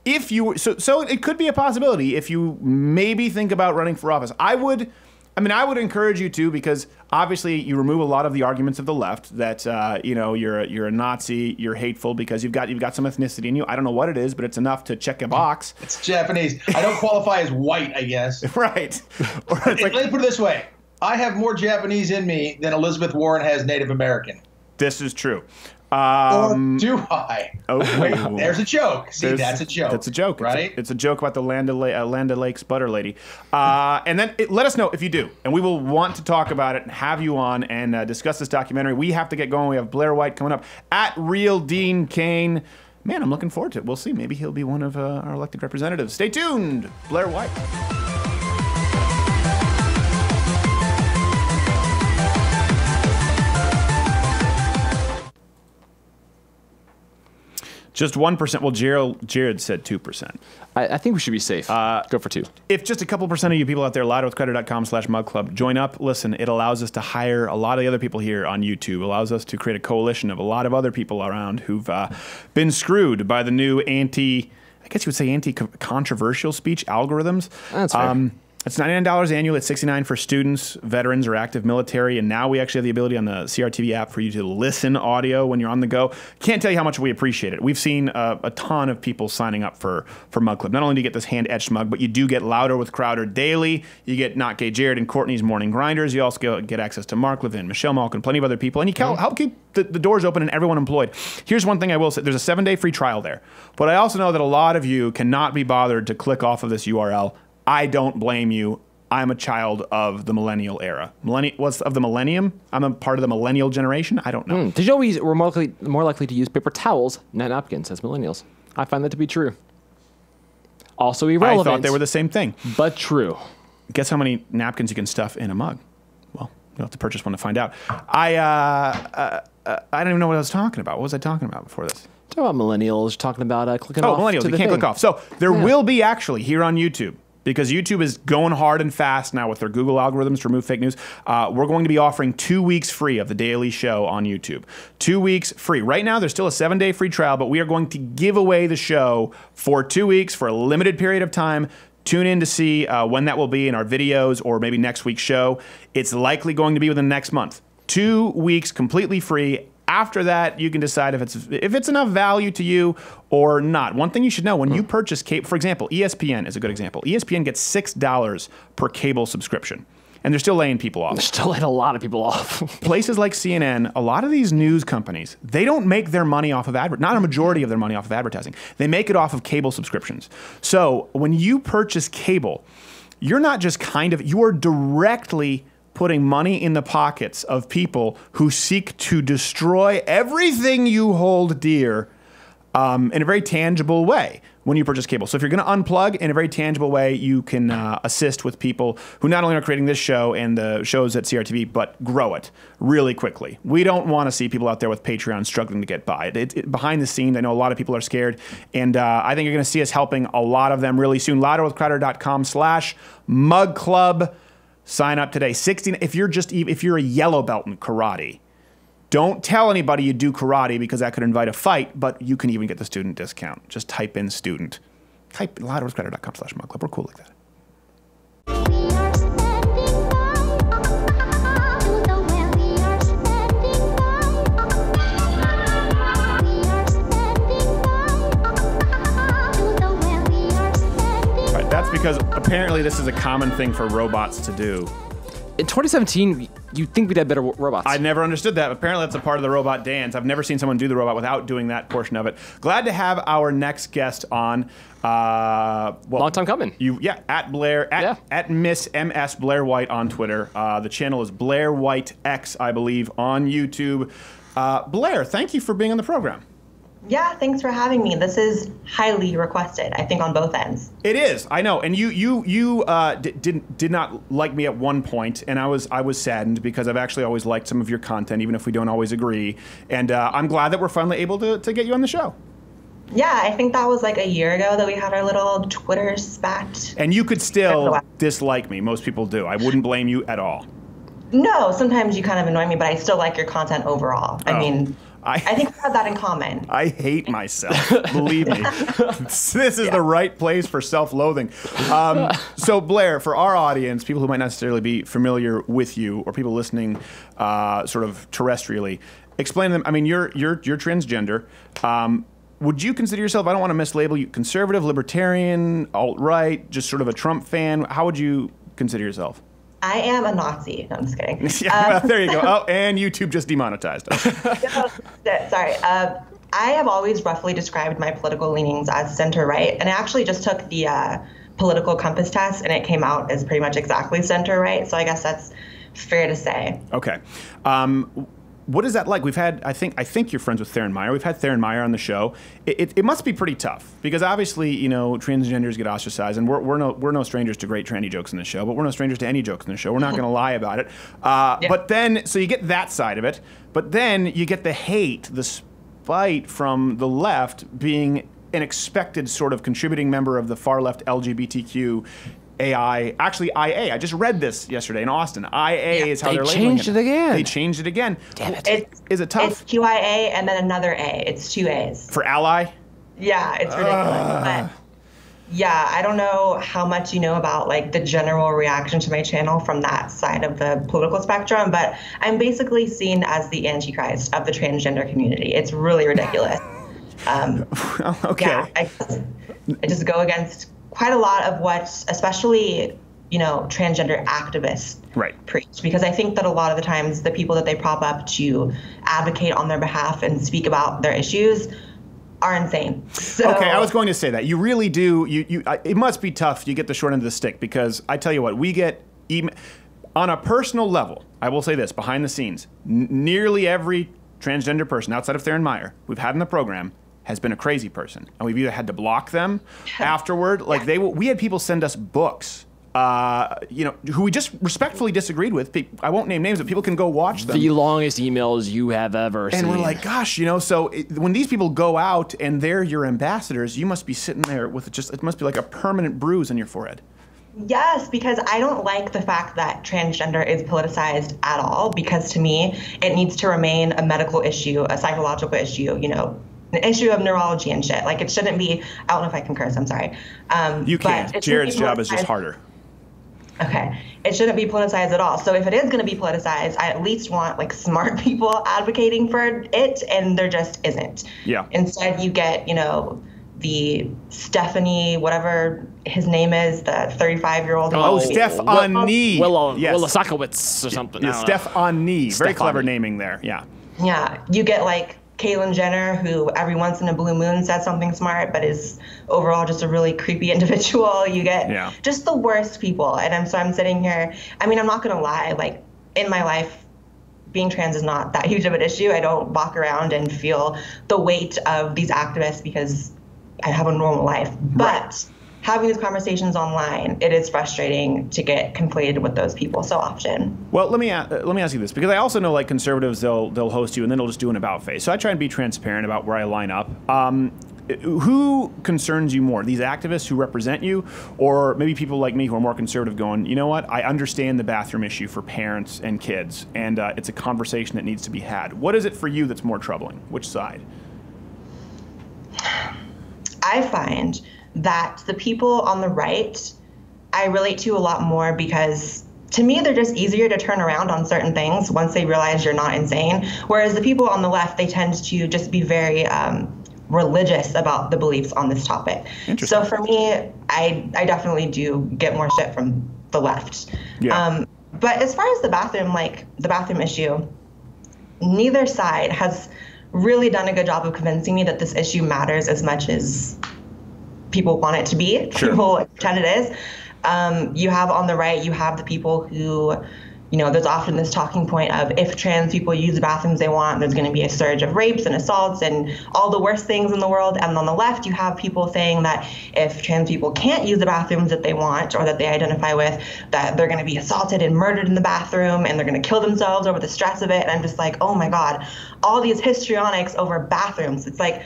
if you so so it could be a possibility if you maybe think about running for office. I would. I mean, I would encourage you to because obviously you remove a lot of the arguments of the left that uh, you know you're a, you're a Nazi, you're hateful because you've got you've got some ethnicity in you. I don't know what it is, but it's enough to check a box. It's Japanese. I don't qualify as white, I guess. right. Let me put it this way: I have more Japanese in me than Elizabeth Warren has Native American. This is true. Um, or do I? Oh, Wait, there's a joke. See, that's a joke. That's a joke, It's a- right? It's a, joke about the Land, La- uh, Land Lakes butter lady. Uh, and then it, let us know if you do, and we will want to talk about it and have you on and uh, discuss this documentary. We have to get going. We have Blaire White coming up at Real Dean Cain. Man, I'm looking forward to it. We'll see. Maybe he'll be one of uh, our elected representatives. Stay tuned. Blaire White. Just one percent. Well, Jared, Jared said two percent. I, I think we should be safe. Go for two. If just a couple percent of you people out there, louderwithcrowder.com slash mug club, join up, listen, it allows us to hire a lot of the other people here on YouTube, allows us to create a coalition of a lot of other people around who've uh, been screwed by the new anti, I guess you would say anti controversial speech algorithms. That's fair. It's $99 annually. It's 69 for students, veterans, or active military. And now we actually have the ability on the CRTV app for you to listen audio when you're on the go. Can't tell you how much we appreciate it. We've seen uh, a ton of people signing up for, for Mug Club. Not only do you get this hand etched mug, but you do get Louder with Crowder daily. You get Not Gay Jared and Courtney's Morning Grinders. You also get- get access to Mark Levin, Michelle Malkin, plenty of other people. And you can help keep the, the doors open and everyone employed. Here's one thing I will say there's a seven day free trial there. But I also know that a lot of you cannot be bothered to click off of this URL. I don't blame you. I'm a child of the millennial era. Millennial what's of the millennium? I'm a part of the millennial generation. I don't know. Did you always were more likely, more likely to use paper towels, not napkins, as millennials? I find that to be true. Also irrelevant. I thought they were the same thing. But true. Guess how many napkins you can stuff in a mug? Well, you'll have to purchase one to find out. I uh, uh, uh, I don't even know what I was talking about. What was I talking about before this? Talking about millennials, talking about uh, clicking Oh, off. millennials, to you can't thing. click off. So there Yeah. will be actually here on YouTube. Because YouTube is going hard and fast now with their Google algorithms to remove fake news. Uh, we're going to be offering two weeks free of the Daily Show on YouTube. Two weeks free. Right now, there's still a seven day free trial, but we are going to give away the show for two weeks for a limited period of time. Tune in to see uh, when that will be in our videos or maybe next week's show. It's likely going to be within the next month. Two weeks completely free. After that, you can decide if it's if it's enough value to you or not. One thing you should know when you mm. purchase cable, for example, ESPN is a good example. ESPN gets six dollars per cable subscription, and they're still laying people off. They're still laying a lot of people off. Places like CNN, a lot of these news companies, they don't make their money off of advert. Not a majority of their money off of advertising. They make it off of cable subscriptions. So when you purchase cable, you're not just kind of you are directly putting money in the pockets of people who seek to destroy everything you hold dear um, in a very tangible way when you purchase cable. So if you're going to unplug in a very tangible way, you can uh, assist with people who not only are creating this show and the shows at CRTV, but grow it really quickly. We don't want to see people out there with Patreon struggling to get by. It, it- behind the scenes, I know a lot of people are scared, and uh, I think you're going to see us helping a lot of them really soon. Louderwithcrowder.com slash mug club. Sign up today. 16. If you're just if you're a yellow belt in karate, don't tell anybody you do karate because that could invite a fight, but you can even get the student discount. Just type in student. Type louderwithcrowder.com slash mug club. We're cool like that. Because apparently this is a common thing for robots to do. In 2017, you'd think we'd have better w- robots. I never understood that. Apparently, that's a part of the robot dance. I've never seen someone do the robot without doing that portion of it. Glad to have our next guest on. Uh, well, Long time coming. You yeah at Blaire at at Miss MS Blaire White on Twitter. Uh, the channel is Blaire White X, I believe, on YouTube. Uh, Blaire, thank you for being on the program. Yeah, thanks for having me. This is highly requested, I think, on both ends. It is. I know. And you you you uh, did, did did not like me at one point, and I was I was saddened because I've actually always liked some of your content, even if we don't always agree. And uh, I'm glad that we're finally able to, to get you on the show. Yeah, I think that was like a year ago that we had our little Twitter spat. And you could still dislike me. Most people do. I wouldn't blame you at all. No, sometimes you kind of annoy me, but I still like your content overall. I Oh. mean, I, I think we have that in common. I hate myself. Believe me, this is the right place for self-loathing. Um, so, Blaire, for our audience, people who might not necessarily be familiar with you, or people listening, uh, sort of terrestrially, explain to them. I mean, you're you're you're transgender. Um, would you consider yourself? I don't want to mislabel you. Conservative, libertarian, alt-right, just sort of a Trump fan. How would you consider yourself? I am a Nazi. No, I'm just kidding. Yeah, well, Um, there you go. Oh, and YouTube just demonetized us. Th- Sorry. Uh, I have always roughly described my political leanings as center right, and I actually just took the uh, political compass test, and it came out as pretty much exactly center right. So I guess that's fair to say. Okay. Um, what is that like? We've had, I think, I think you're friends with Theryn Meyer. We've had Theryn Meyer on the show. It, it, it must be pretty tough because obviously, you know, transgenders get ostracized, and we're, we're no we're no strangers to great tranny jokes in the show, but we're no strangers to any jokes in the show. We're not going to lie about it. Uh, But then, so you get that side of it, but then you get the hate, the spite from the left being an expected sort of contributing member of the far left LGBTQ. AI, actually IA. I just read this yesterday in Austin. IA is how They are labeling changed it again. They changed it again. Damn it! It's, Is it tough It's QIA and then another A. It's two A's. for ally? Yeah, it's ridiculous. but yeah, I don't know how much you know about like the general reaction to my channel from that side of the political spectrum, but I'm basically seen as the antichrist of the transgender community. It's really ridiculous. Um, okay. Yeah, I, I just go against quite a lot of what, especially you know, transgender activists right. preach because I think that a lot of the times the people that they prop up to advocate on their behalf and speak about their issues are insane. So, Okay, I was going to say that you really do. You, you, it must be tough. You get the short end of the stick because I tell you what, we get email on a personal level. I will say this: behind the scenes, n- nearly every transgender person outside of Theryn Meyer we've had in the program has been a crazy person, and we've either had to block them afterward. Like they, we had people send us books. Uh, you know, who we just respectfully disagreed with. I won't name names, but people can go watch them. The longest emails you have ever And seen. we're like, gosh, you know, so it, when these people go out and they're your ambassadors, you must be sitting there with just, it must be like a permanent bruise on your forehead. Yes, because I don't like the fact that transgender is politicized at all. Because to me, it needs to remain a medical issue, a psychological issue. You know, an issue of neurology and shit. Like it shouldn't be. I don't know if I can curse. I'm sorry. Um, You can't. it Jared's job is just harder. Okay. It shouldn't be politicized at all. So if it is going to be politicized, I at least want like smart people advocating for it, and there just isn't. Yeah. Instead, you get, you know, the Stephanie, whatever his name is, the 35 year old. Oh, Steph on knee. Willow, Yes. Willow Sakowitz or something. Yeah, don't. Steph on knee. Very clever naming there. Yeah. Yeah, you get like Caitlyn Jenner, who every once in a blue moon says something smart, but is overall just a really creepy individual. You get Yeah. just the worst people, and I'm so I'm sitting here. I mean, I'm not gonna lie. Like in my life, being trans is not that huge of an issue. I don't walk around and feel the weight of these activists because I have a normal life. But having these conversations online, it is frustrating to get conflated with those people so often. Well, let me uh, let me ask you this because I also know like conservatives they'll they'll host you and then they'll just do an about face. So I try and be transparent about where I line up. Um, who concerns you more, these activists who represent you, or maybe people like me who are more conservative, going, you know what? I understand the bathroom issue for parents and kids, and uh, it's a conversation that needs to be had. What is it for you that's more troubling? Which side? I find that the people on the right, I relate to a lot more because to me, they're just easier to turn around on certain things once they realize you're not insane. Whereas the people on the left, they tend to just be very um, religious about the beliefs on this topic. So for me, I, I definitely do get more shit from the left. Yeah. Um, but as far as the bathroom, like the bathroom issue, neither side has really done a good job of convincing me that this issue matters as much as people want it to be. Sure. People pretend it is. Um, you have on the right, you have the people who, you know, there's often this talking point of if trans people use the bathrooms they want, there's going to be a surge of rapes and assaults and all the worst things in the world. And on the left, you have people saying that if trans people can't use the bathrooms that they want or that they identify with, that they're going to be assaulted and murdered in the bathroom and they're going to kill themselves over the stress of it. And I'm just like, oh my God, all these histrionics over bathrooms. It's like,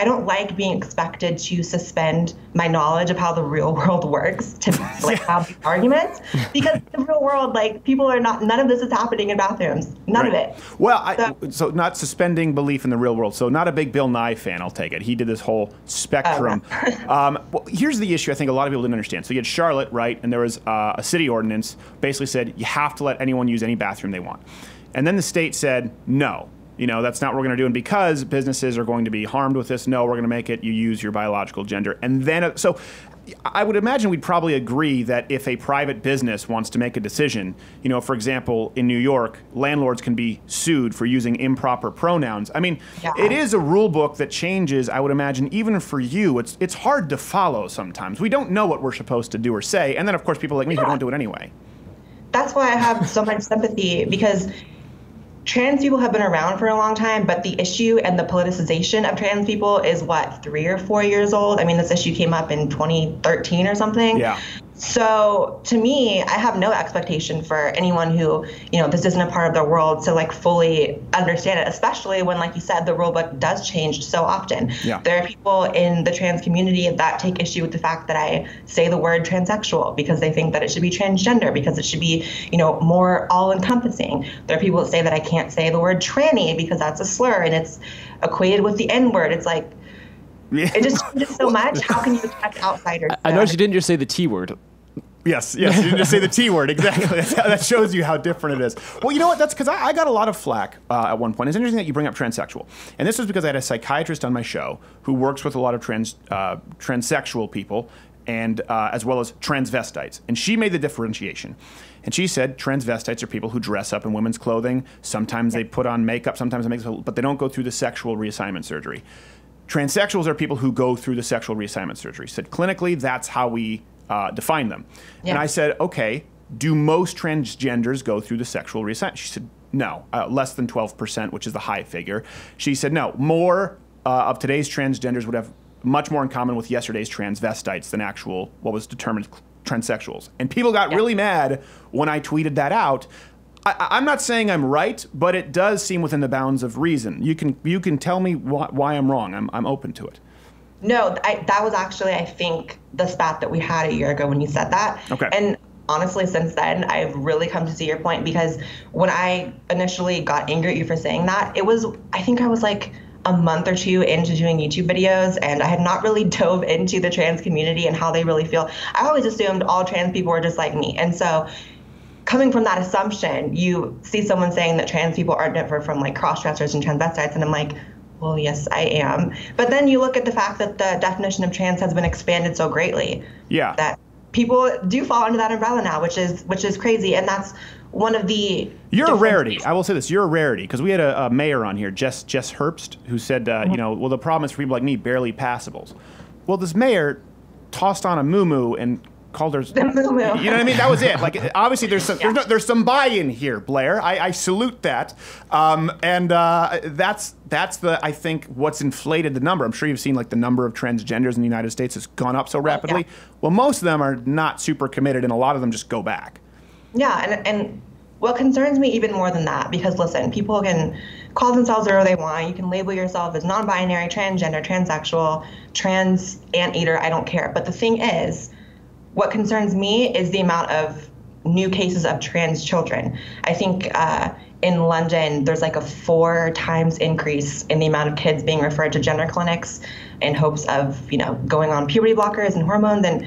I don't like being expected to suspend my knowledge of how the real world works to like have these arguments because in the real world, like people are not. None of this is happening in bathrooms. None of it. Well, I, so not suspending belief in the real world. So not a big Bill Nye fan. I'll take it. He did this whole spectrum. um, well, here's the issue. I think a lot of people didn't understand. So you had Charlotte, right? And there was uh, a city ordinance basically said you have to let anyone use any bathroom they want. And then the state said no. You know that's not what we're going to do, and because businesses are going to be harmed with this, no, we're going to make it you use your biological gender. And then, uh, so I would imagine we'd probably agree that if a private business wants to make a decision, you know, for example, in New York, landlords can be sued for using improper pronouns. I mean, it is a rule book that changes, I would imagine, even for you. It's it's hard to follow sometimes. We don't know what we're supposed to do or say. And then of course people like me who don't do it anyway. that's why I have so much sympathy because trans people have been around for a long time, but the issue and the politicization of trans people is what, three or four years old? I mean, this issue came up in 2013 or something. Yeah. So to me, I have no expectation for anyone who, you know, this isn't a part of their world to like fully understand it, especially when, like you said, the rule book does change so often. Yeah. There are people in the trans community that take issue with the fact that I say the word transsexual because they think that it should be transgender because it should be, you know, more all encompassing. There are people that say that I can't say the word tranny because that's a slur and it's equated with the N word. It's like, yeah. it just changes so much. How can you expect outsiders? I noticed you didn't just say the T word. Yes, yes. You didn't just say the T word. Exactly. That shows you how different it is. Well, you know what? That's because I, I got a lot of flack uh, at one point. It's interesting that you bring up transsexual. And this was because I had a psychiatrist on my show who works with a lot of trans, uh, transsexual people and uh, as well as transvestites. And she made the differentiation. And she said transvestites are people who dress up in women's clothing. Sometimes they put on makeup, sometimes they make, but they don't go through the sexual reassignment surgery. Transsexuals are people who go through the sexual reassignment surgery. Said clinically, that's how we uh, define them. And I said, okay, do most transgenders go through the sexual reassignment? She said, no, uh, less than 12%, which is the high figure. She said, no, more uh, of today's transgenders would have much more in common with yesterday's transvestites than actual, what was determined transsexuals. And people got really mad when I tweeted that out. I, I'm not saying I'm right, but it does seem within the bounds of reason. You can you can tell me wh- why I'm wrong. I'm, I'm open to it. No, I, that was actually, I think, the spat that we had a year ago when you said that. Okay. And honestly, since then, I've really come to see your point because when I initially got angry at you for saying that, it was, I think I was like a month or two into doing YouTube videos and I had not really dove into the trans community and how they really feel. I always assumed all trans people were just like me. And so coming from that assumption, you see someone saying that trans people aren't different from like cross dressers and transvestites, and I'm like, well, yes, I am. But then you look at the fact that the definition of trans has been expanded so greatly Yeah. that people do fall under that umbrella now, which is which is crazy, and that's one of the You're a rarity. I will say this: you're a rarity because we had a, a mayor on here, Jess Jess Herbst, who said, uh, you know, well, the problem is for people like me, barely passables. Well, this mayor tossed on a moo and called her. You know what I mean? That was it. Like, obviously, there's some there's, no, there's some buy-in here, Blaire. I, I salute that, um, and uh, that's that's the I think what's inflated the number. I'm sure you've seen like the number of transgenders in the United States has gone up so rapidly. Well, most of them are not super committed, and a lot of them just go back. Yeah, and and what concerns me even more than that, because listen, people can call themselves whatever they want. You can label yourself as non-binary, transgender, transsexual, trans anteater. I don't care. But the thing is, what concerns me is the amount of new cases of trans children. I think uh, in London, there's like a four times increase in the amount of kids being referred to gender clinics in hopes of, you know, going on puberty blockers and hormones. And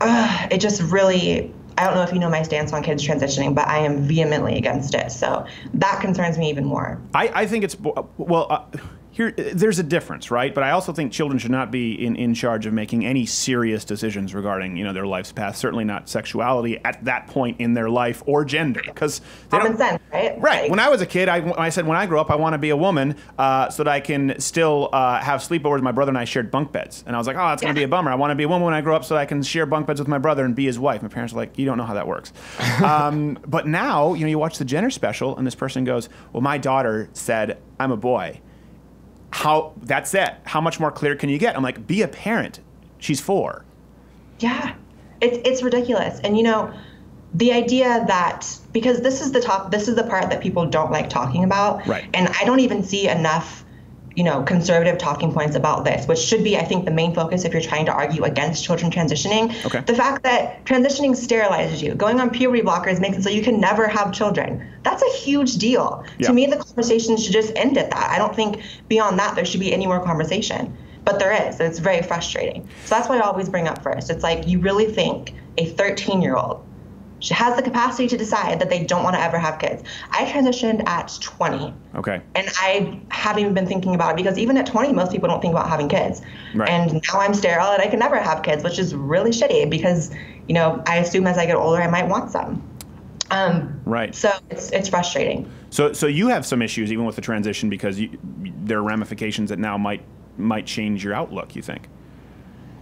uh, it just really, I don't know if you know my stance on kids transitioning, but I am vehemently against it. So that concerns me even more. I, I think it's well. Uh, here, there's a difference, right? But I also think children should not be in, in charge of making any serious decisions regarding, you know, their life's path. Certainly not sexuality at that point in their life or gender, because common sense, right? Right. When I was a kid, I, I said when I grow up, I want to be a woman uh, so that I can still uh, have sleepovers. My brother and I shared bunk beds, and I was like, oh, that's gonna be a bummer. I want to be a woman when I grow up so that I can share bunk beds with my brother and be his wife. My parents were like, you don't know how that works. um, but now, you know, you watch the Jenner special, and this person goes, well, my daughter said I'm a boy how that's it. How much more clear can you get? I'm like, be a parent. She's four. Yeah, it's it's ridiculous. And you know, the idea that because this is the top, this is the part that people don't like talking about. Right. And I don't even see enough, you know, conservative talking points about this, which should be, I think, the main focus if you're trying to argue against children transitioning. Okay. The fact that transitioning sterilizes you, going on puberty blockers makes it so you can never have children. That's a huge deal. Yeah. To me, the conversation should just end at that. I don't think beyond that there should be any more conversation. But there is, and it's very frustrating. So that's what I always bring up first. It's like you really think a 13 year old has the capacity to decide that they don't want to ever have kids. I transitioned at 20. Okay. And I haven't even been thinking about it because even at 20, most people don't think about having kids. Right. And now I'm sterile and I can never have kids, which is really shitty because, you know, I assume as I get older, I might want some. Um, Right. so it's, it's frustrating. So, so you have some issues even with the transition because you, there are ramifications that now might might change your outlook. You think?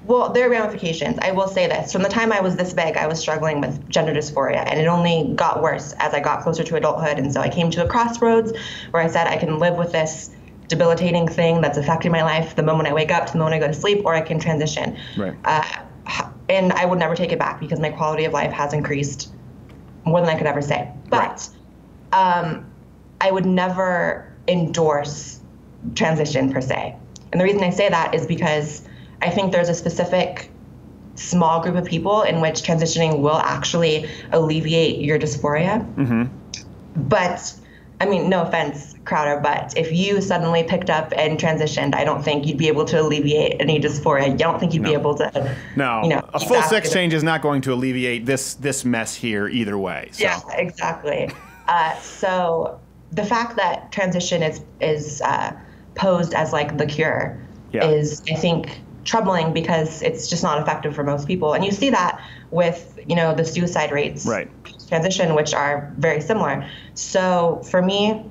Well, there are ramifications. I will say this. From the time I was this big, I was struggling with gender dysphoria, and it only got worse as I got closer to adulthood. And so I came to a crossroads where I said, I can live with this debilitating thing that's affecting my life the moment I wake up to the moment I go to sleep, or I can transition. Right. Uh, and I would never take it back because my quality of life has increased more than I could ever say. But um, I would never endorse transition per se. And the reason I say that is because I think there's a specific small group of people in which transitioning will actually alleviate your dysphoria. Mm-hmm. But I mean, no offense, Crowder, but if you suddenly picked up and transitioned, I don't think you'd be able to alleviate any dysphoria. I don't think you'd be able to. No, You know, a full sex change is not going to alleviate this this mess here either way. So. Yeah, exactly. uh, so the fact that transition is is uh, posed as like the cure Yeah. is, I think, troubling because it's just not effective for most people, and you see that with you know the suicide rates Right. transition, which are very similar. So for me,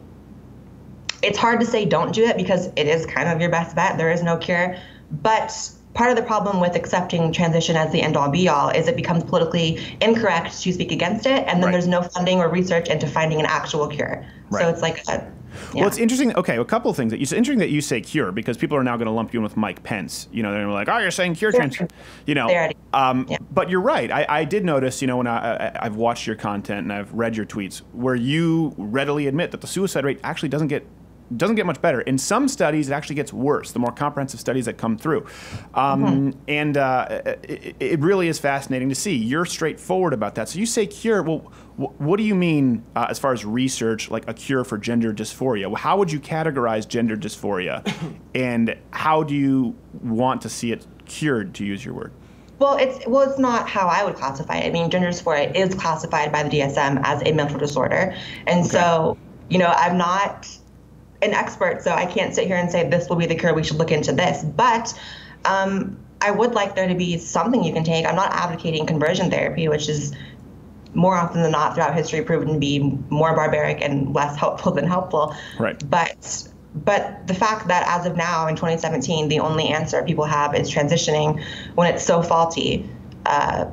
it's hard to say don't do it because it is kind of your best bet. There is no cure. But part of the problem with accepting transition as the end all be all is it becomes politically incorrect to speak against it. And then there's no funding or research into finding an actual cure. Right. So it's like a, Well, it's interesting. Okay, a couple of things that you. It's interesting that you say cure because people are now going to lump you in with Mike Pence. You know, they're like, "Oh, you're saying cure trans." You know, um, but you're right. I, I did notice. You know, when I, I I've watched your content and I've read your tweets, where you readily admit that the suicide rate actually doesn't get doesn't get much better. In some studies, it actually gets worse. The more comprehensive studies that come through, um, and uh, it, it really is fascinating to see. You're straightforward about that. So you say cure. Well, wh- what do you mean uh, as far as research, like a cure for gender dysphoria? How would you categorize gender dysphoria, and how do you want to see it cured? To use your word. Well, it's well, it's not how I would classify it. I mean, gender dysphoria is classified by the DSM as a mental disorder, and so you know, I'm not an expert, so I can't sit here and say this will be the cure. We should look into this, but um, I would like there to be something you can take. I'm not advocating conversion therapy, which is more often than not throughout history proven to be more barbaric and less helpful than helpful. Right. But but the fact that as of now in 2017 the only answer people have is transitioning when it's so faulty, uh,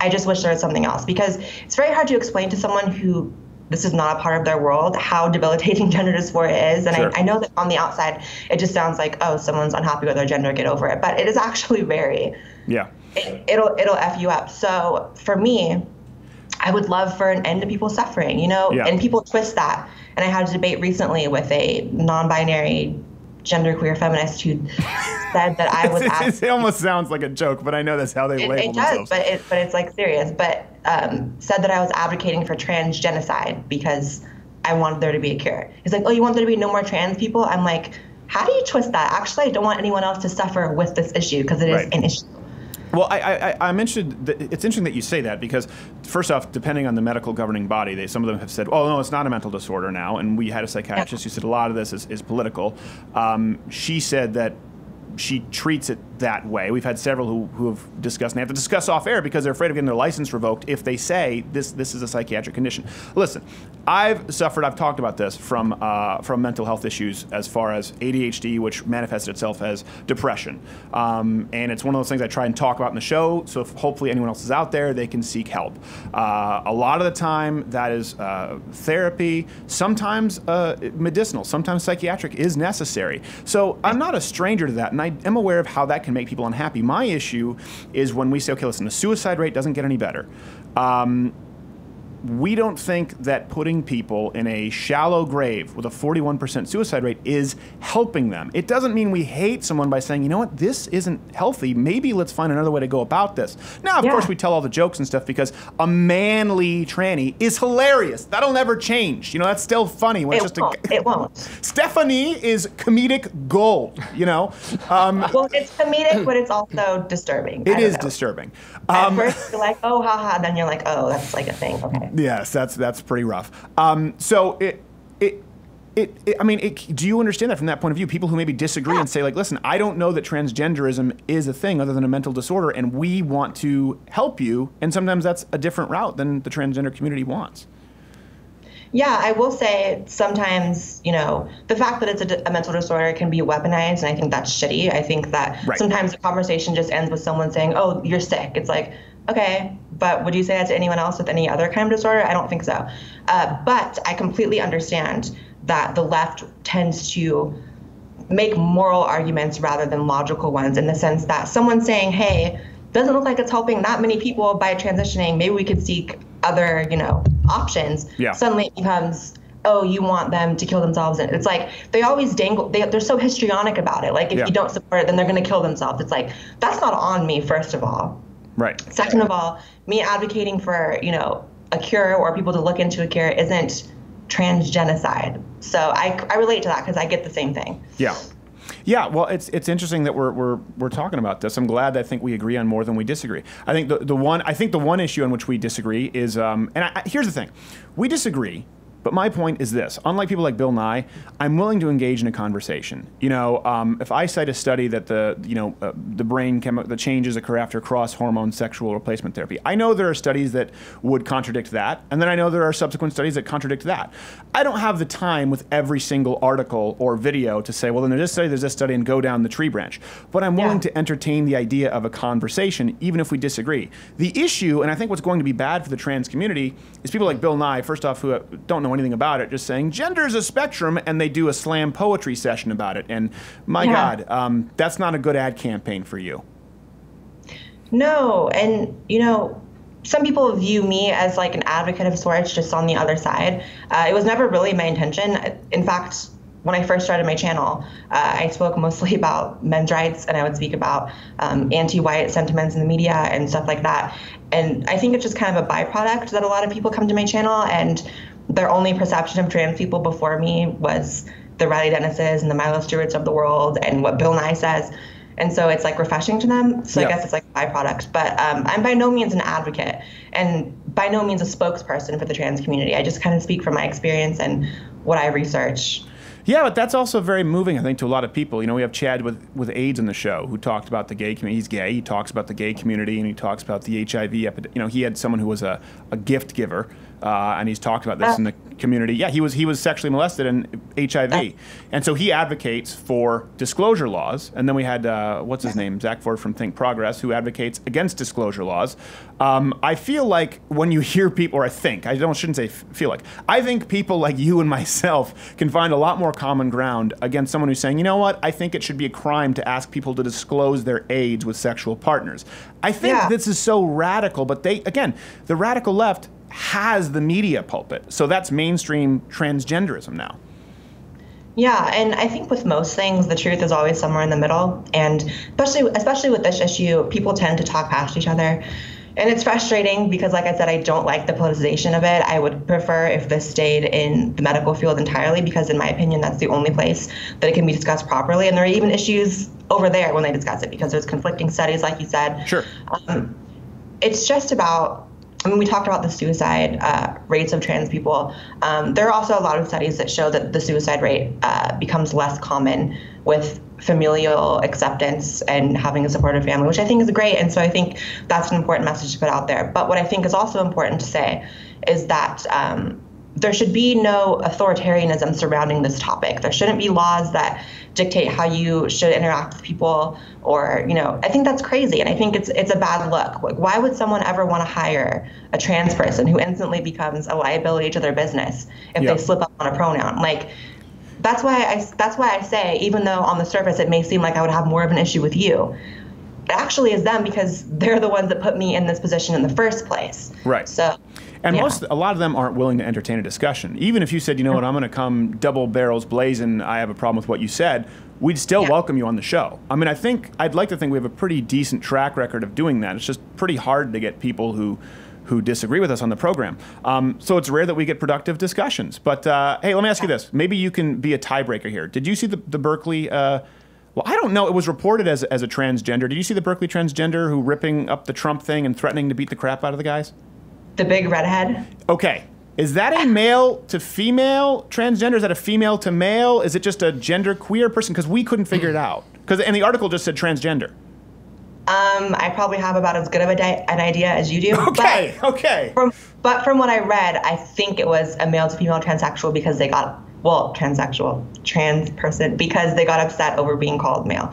I just wish there was something else because it's very hard to explain to someone who this is not a part of their world how debilitating gender dysphoria is. And Sure. I, I know that on the outside it just sounds like oh someone's unhappy with their gender, get over it. But it is actually very Yeah. it, it'll it'll f you up. So for me, I would love for an end to people suffering, you know, Yeah. and people twist that. And I had a debate recently with a non-binary genderqueer feminist who said that I was it almost sounds like a joke, but I know that's how they it, label it does, themselves. but it, but it's like serious. But um, said that I was advocating for trans genocide because I wanted there to be a cure. He's like, oh, you want there to be no more trans people? I'm like, how do you twist that? Actually, I don't want anyone else to suffer with this issue because it is Right. an issue. Well, I, I, I- I'm interested. That, it's interesting that you say that because, first off, depending on the medical governing body, they, some of them have said, "Oh no, it's not a mental disorder now." And we had a psychiatrist who said a lot of this is, is political. Um, she said that she treats it that way. We've had several who, who have discussed, and they have to discuss off air because they're afraid of getting their license revoked if they say this this is a psychiatric condition. Listen, I've suffered. I've talked about this from uh, from mental health issues as far as ADHD, which manifested itself as depression, um, and it's one of those things I try and talk about in the show. So if hopefully anyone else is out there, they can seek help. Uh, a lot of the time, that is uh, therapy. Sometimes uh, medicinal. Sometimes psychiatric is necessary. So I'm not a stranger to that, and I am aware of how that can make people unhappy. My issue is when we say, okay, listen, the suicide rate doesn't get any better. Um, we don't think that putting people in a shallow grave with a 41% suicide rate is helping them. It doesn't mean we hate someone by saying, you know what, this isn't healthy. Maybe let's find another way to go about this. Now, of Yeah. course, we tell all the jokes and stuff because a manly tranny is hilarious. That'll never change. You know, that's still funny when It just won't. a. It won't. Stephanie is comedic gold. You know, um, Well, it's comedic, but it's also disturbing. It is know. disturbing. At Um, first, you're like, oh, haha. Then you're like, oh, that's like a thing. Okay. Yes, that's that's pretty rough. Um, so it it. It, it, I mean, it, do you understand that from that point of view? People who maybe disagree and say, like, listen, I don't know that transgenderism is a thing other than a mental disorder, and we want to help you. And sometimes that's a different route than the transgender community wants. Yeah, I will say sometimes, you know, the fact that it's a mental disorder can be weaponized, and I think that's shitty. I think that Right. sometimes the conversation just ends with someone saying, oh, you're sick. It's like, okay, but would you say that to anyone else with any other kind of disorder? I don't think so. Uh, but I completely understand that the left tends to make moral arguments rather than logical ones in the sense that someone saying, hey, doesn't look like it's helping that many people by transitioning, maybe we could seek other, you know, options. Yeah. Suddenly it becomes, oh, you want them to kill themselves. And it's like they always dangle, they, they're so histrionic about it. Like if Yeah. you don't support it, then they're going to kill themselves. It's like, that's not on me, first of all. Right. Second of all, me advocating for, you know, a cure or people to look into a cure isn't transgenocide. So I, I relate to that because I get the same thing. Yeah. Yeah, well, it's it's interesting that we're, we're we're talking about this. I'm glad that I think we agree on more than we disagree. I think the, the one I think the one issue on which we disagree is um, and I, I- here's the thing, we disagree. But my point is this: unlike people like Bill Nye, I'm willing to engage in a conversation. You know, um, if I cite a study that the you know uh, the brain chemi- the changes occur after cross hormone sexual replacement therapy, I know there are studies that would contradict that, and then I know there are subsequent studies that contradict that. I don't have the time with every single article or video to say, well, then there's this study, there's this study, and go down the tree branch. But I'm willing to entertain the idea of a conversation, even if we disagree. The issue, and I think what's going to be bad for the trans community, is people like Bill Nye, first off, who uh, don't know anything about it, just saying gender is a spectrum, and they do a slam poetry session about it. And my Yeah. God, um, that's not a good ad campaign for you. No, and you know, some people view me as like an advocate of sorts, just on the other side. Uh, it was never really my intention. In fact, when I first started my channel, uh, I spoke mostly about men's rights, and I would speak about um, anti-white sentiments in the media and stuff like that. And I think it's just kind of a byproduct that a lot of people come to my channel, and their only perception of trans people before me was the Riley Dennises and the Milo Stewarts of the world, and what Bill Nye says. And so it's like refreshing to them. So Yeah. I guess it's like a byproduct. But um, I'm by no means an advocate and by no means a spokesperson for the trans community. I just kind of speak from my experience and what I research. Yeah, but that's also very moving, I think, to a lot of people. You know, we have Chad with, with AIDS in the show who talked about the gay community. He's gay. He talks about the gay community and he talks about the HIV epidemic. You know, he had someone who was a, a gift giver, uh, and he's talked about this in the community. Yeah, he was he was sexually molested and HIV, and so he advocates for disclosure laws. And then we had uh, what's his name, Zack Ford from Think Progress, who advocates against disclosure laws. Um, I feel like when you hear people, or I think I don't shouldn't say f- feel like I think people like you and myself can find a lot more common ground against someone who's saying, you know what, I think it should be a crime to ask people to disclose their AIDS with sexual partners. I think Yeah. this is so radical, but they again, the radical left has the media pulpit, so that's mainstream transgenderism now. Yeah, and I think with most things, the truth is always somewhere in the middle. And especially, especially with this issue, people tend to talk past each other. And it's frustrating because, like I said, I don't like the politicization of it. I would prefer if this stayed in the medical field entirely because, in my opinion, that's the only place that it can be discussed properly. And there are even issues over there when they discuss it because there's conflicting studies, like you said. Sure. Um, it's just about I mean, we talked about the suicide uh, rates of trans people. Um, there are also a lot of studies that show that the suicide rate uh, becomes less common with familial acceptance and having a supportive family, which I think is great. And so I think that's an important message to put out there. But what I think is also important to say is that um, there should be no authoritarianism surrounding this topic. There shouldn't be laws that dictate how you should interact with people or you know i think that's crazy and i think it's it's a bad look like why would someone ever want to hire a trans person who instantly becomes a liability to their business if Yeah. they slip up on a pronoun like that's why i that's why i say even though on the surface it may seem like i would have more of an issue with you it actually is them because they're the ones that put me in this position in the first place Right. so And Yeah. most, a lot of them aren't willing to entertain a discussion. Even if you said, you know what, I'm going to come double barrels blazing, I have a problem with what you said, we'd still welcome you on the show. I mean, I think, I'd like to think we have a pretty decent track record of doing that. It's just pretty hard to get people who, who disagree with us on the program. Um, so it's rare that we get productive discussions. But uh, hey, let me ask you this. Maybe you can be a tiebreaker here. Did you see the, the Berkeley? Uh, well, I don't know. It was reported as, as a transgender. Did you see the Berkeley transgender who ripping up the Trump thing and threatening to beat the crap out of the guys? The big redhead. Okay. Is that a male to female transgender? Is that a female to male? Is it just a gender queer person? Because we couldn't figure it out. Because and the article just said transgender. Um, I probably have about as good of a di- an idea as you do. Okay, okay. From but from what I read, I think it was a male to female transsexual because they got well transsexual trans person because they got upset over being called male.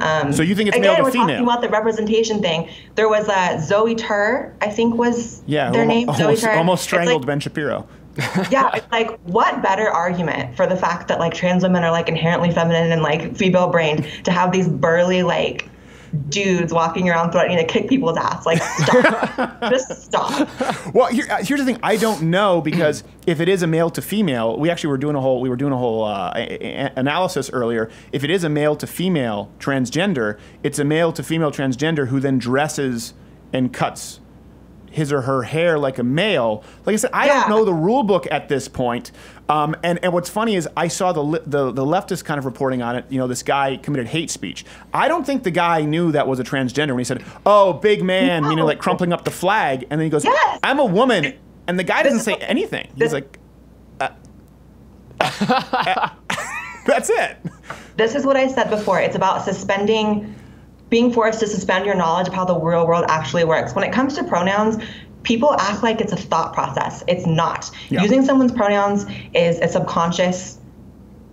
Um, So you think it's again, male to we're female? talking about the representation thing. There was uh, Zoey Tur, I think was Yeah, their almo- name. Zoe almost, Tur. almost It's like- strangled Ben Shapiro. yeah, it's like what better argument for the fact that like trans women are like inherently feminine and like female brained to have these burly like dudes walking around threatening to kick people's ass. Like stop. Just stop. Well, here, uh, here's the thing. I don't know because if it is a male to female, we actually were doing a whole we were doing a whole uh, analysis earlier. If it is a male to female transgender, it's a male to female transgender who then dresses and cuts his or her hair like a male. Like I said, I don't know the rule book at this point. Um, and, and what's funny is I saw the, the the leftist kind of reporting on it. You know, this guy committed hate speech. I don't think the guy knew that was a transgender when he said, "Oh, big man," you know, like crumpling up the flag, and then he goes, "I'm a woman," and the guy doesn't say anything. He's like, uh, "That's it." This is what I said before. It's about suspending, being forced to suspend your knowledge of how the real world actually works. When it comes to pronouns, people act like it's a thought process. It's not. Yeah. Using someone's pronouns is a subconscious,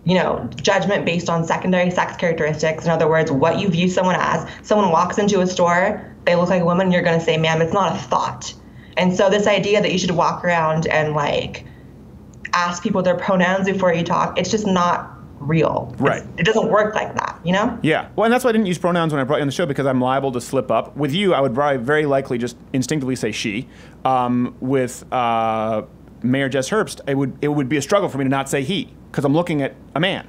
you know, judgment based on secondary sex characteristics. In other words, what you view someone as. Someone walks into a store, they look like a woman, you're going to say, ma'am, it's not a thought. And so this idea that you should walk around and like ask people their pronouns before you talk, it's just not real. Right. It doesn't work like that, you know? Yeah. Well, and that's why I didn't use pronouns when I brought you on the show because I'm liable to slip up. With you, I would probably very likely just instinctively say she. Um, with uh, Mayor Jess Herbst, it would it would be a struggle for me to not say he because I'm looking at a man.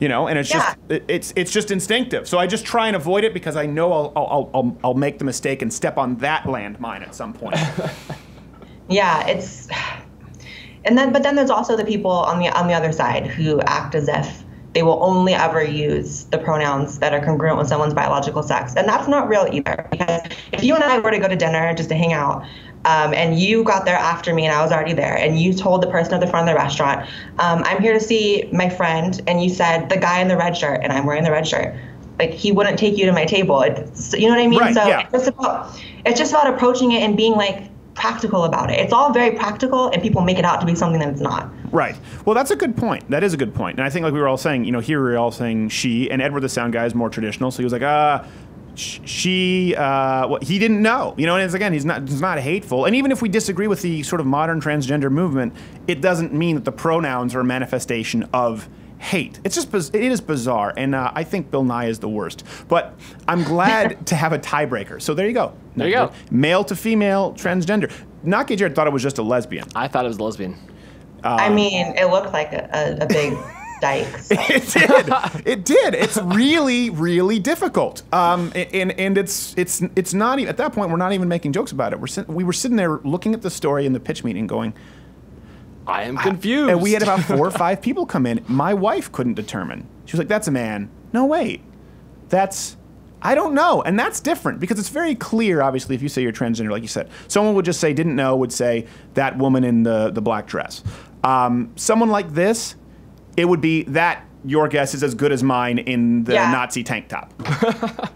You know, and it's just it, it's it's just instinctive. So I just try and avoid it because I know I'll I'll, I'll, I'll make the mistake and step on that landmine at some point. Yeah, it's and then but then there's also the people on the on the other side who act as if they will only ever use the pronouns that are congruent with someone's biological sex. And that's not real either. Because if you and I were to go to dinner just to hang out, um, and you got there after me and I was already there, and you told the person at the front of the restaurant, um, I'm here to see my friend, and you said the guy in the red shirt, and I'm wearing the red shirt. Like he wouldn't take you to my table. It's, you know what I mean? Right, so yeah. it's about it's just about approaching it and being like practical about it. It's all very practical, and people make it out to be something that it's not. Right. Well, that's a good point. That is a good point. And I think, like we were all saying, you know, here we were all saying she, and Edward the Sound guy is more traditional. So he was like, ah, sh- she, uh, well, he didn't know. You know, and it's again, he's not, he's not hateful. And even if we disagree with the sort of modern transgender movement, it doesn't mean that the pronouns are a manifestation of hate. It's just, it is bizarre. And uh, I think Bill Nye is the worst. But I'm glad to have a tiebreaker. So there you go. There you go. Male to female transgender. Not Gay Jared thought it was just a lesbian. I thought it was a lesbian. I mean, it looked like a, a, a big dyke. so. It did. It did. It's really, really difficult. Um, and and it's it's it's not even at that point. We're not even making jokes about it. We're sit, we were sitting there looking at the story in the pitch meeting, going, I am confused. and we had about four or five people come in. My wife couldn't determine. She was like, "That's a man." No, wait, that's. I don't know, and that's different because it's very clear. Obviously, if you say you're transgender, like you said, someone would just say didn't know would say that woman in the the black dress. Um, someone like this, it would be that your guess is as good as mine in the Yeah. Nazi tank top.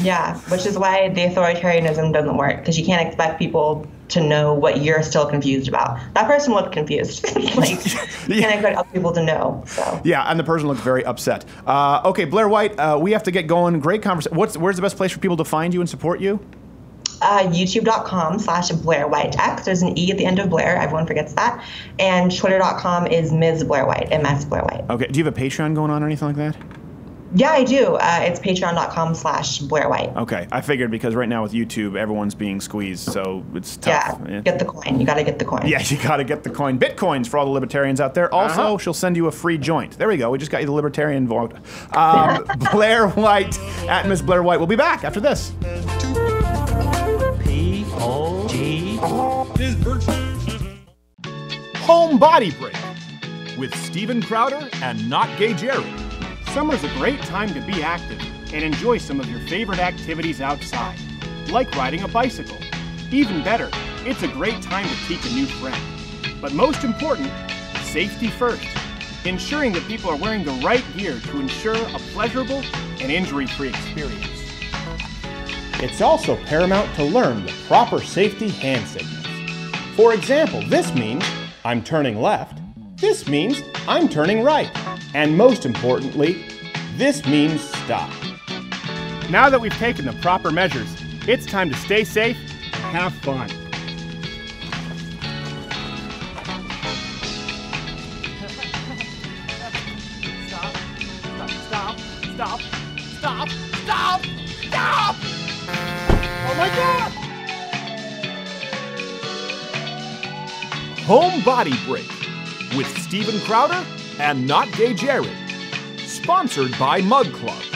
Yeah, which is why the authoritarianism doesn't work because you can't expect people to know what you're still confused about. That person looked confused. like you can't expect other people to know. So Yeah, and the person looked very upset. Uh, okay, Blaire White, uh, we have to get going. Great conversation. What's where's the best place for people to find you and support you? uh, youtube.com slash Blaire White X. There's an E at the end of Blaire. Everyone forgets that. And twitter.com is Ms. Blaire White, MS Blaire White. Okay, do you have a Patreon going on or anything like that? Yeah, I do. Uh, it's patreon.com slash Blaire White. Okay, I figured because right now with YouTube, everyone's being squeezed, so it's tough. Yeah, get the coin. You got to get the coin. Yeah, you gotta get the coin. Bitcoins for all the libertarians out there. Also, Uh-huh. she'll send you a free joint. There we go. We just got you the libertarian vote. Um, Blaire White at Miss Blaire White. We'll be back after this. P O G. Home Body Break with Steven Crowder and Not Gay Jared. Summer's a great time to be active and enjoy some of your favorite activities outside, like riding a bicycle. Even better, it's a great time to teach a new friend. But most important, safety first, ensuring that people are wearing the right gear to ensure a pleasurable and injury free experience. It's also paramount to learn the proper safety hand signals. For example, this means I'm turning left, this means I'm turning right, and most importantly, this means stop. Now that we've taken the proper measures, it's time to stay safe have fun. Stop, stop, stop, stop, stop, stop! Oh my god! Home Body Break with Steven Crowder and Not Gay Jared. Sponsored by Mug Club.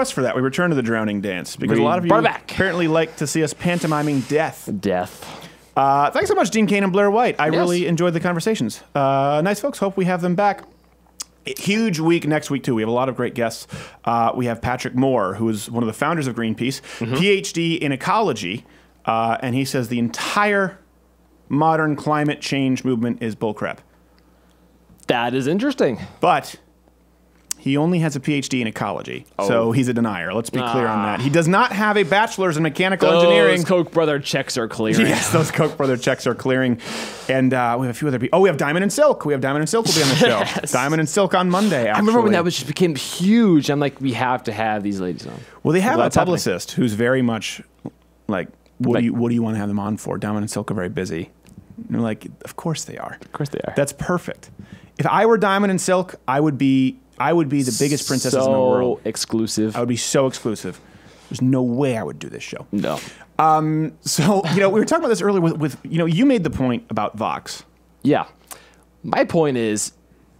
Request for that. We return to the drowning dance because We a lot of you apparently like to see us pantomiming death. Death. Uh, thanks so much, Dean Cain and Blaire White. I Yes. really enjoyed the conversations. Uh, nice folks. Hope we have them back. Huge week next week too. We have a lot of great guests. Uh, we have Patrick Moore, who is one of the founders of Greenpeace, Mm-hmm. PhD in ecology, uh, and he says the entire modern climate change movement is bullcrap. That is interesting. But he only has a PhD in ecology, Oh. so he's a denier. Let's be clear on Ah. that. He does not have a bachelor's in mechanical Those engineering. Koch brother checks are clearing. Yes, those Koch brother checks are clearing, and uh, we have a few other people. Oh, we have Diamond and Silk. We have Diamond and Silk will be on the show. Yes. Diamond and Silk on Monday. Actually. I remember when that was just became huge. I'm like, we have to have these ladies on. Well, they have Well, a that's happening. publicist who's very much like, what Like- do you what do you want to have them on for? Diamond and Silk are very busy. And they're like, of course they are. Of course they are. That's perfect. If I were Diamond and Silk, I would be I would be the biggest princesses in the world. So exclusive. I would be so exclusive. There's no way I would do this show. No. Um, so you know, we were talking about this earlier with, with you know, you made the point about Vox. Yeah. My point is,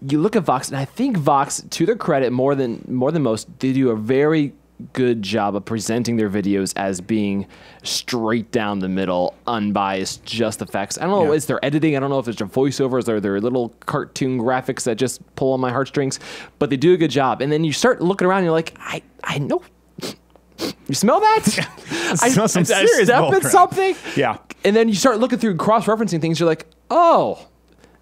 you look at Vox, and I think Vox, to their credit, more than more than most, they do a very good job of presenting their videos as being straight down the middle, unbiased, just effects. I don't know, Yeah. it's their editing. I don't know if it's voiceovers or their little cartoon graphics that just pull on my heartstrings, but they do a good job. And then you start looking around, and you're like, I, I know. You smell that? I, smell some I serious step bullcrap. in something. Yeah. And then you start looking through cross-referencing things. You're like, oh,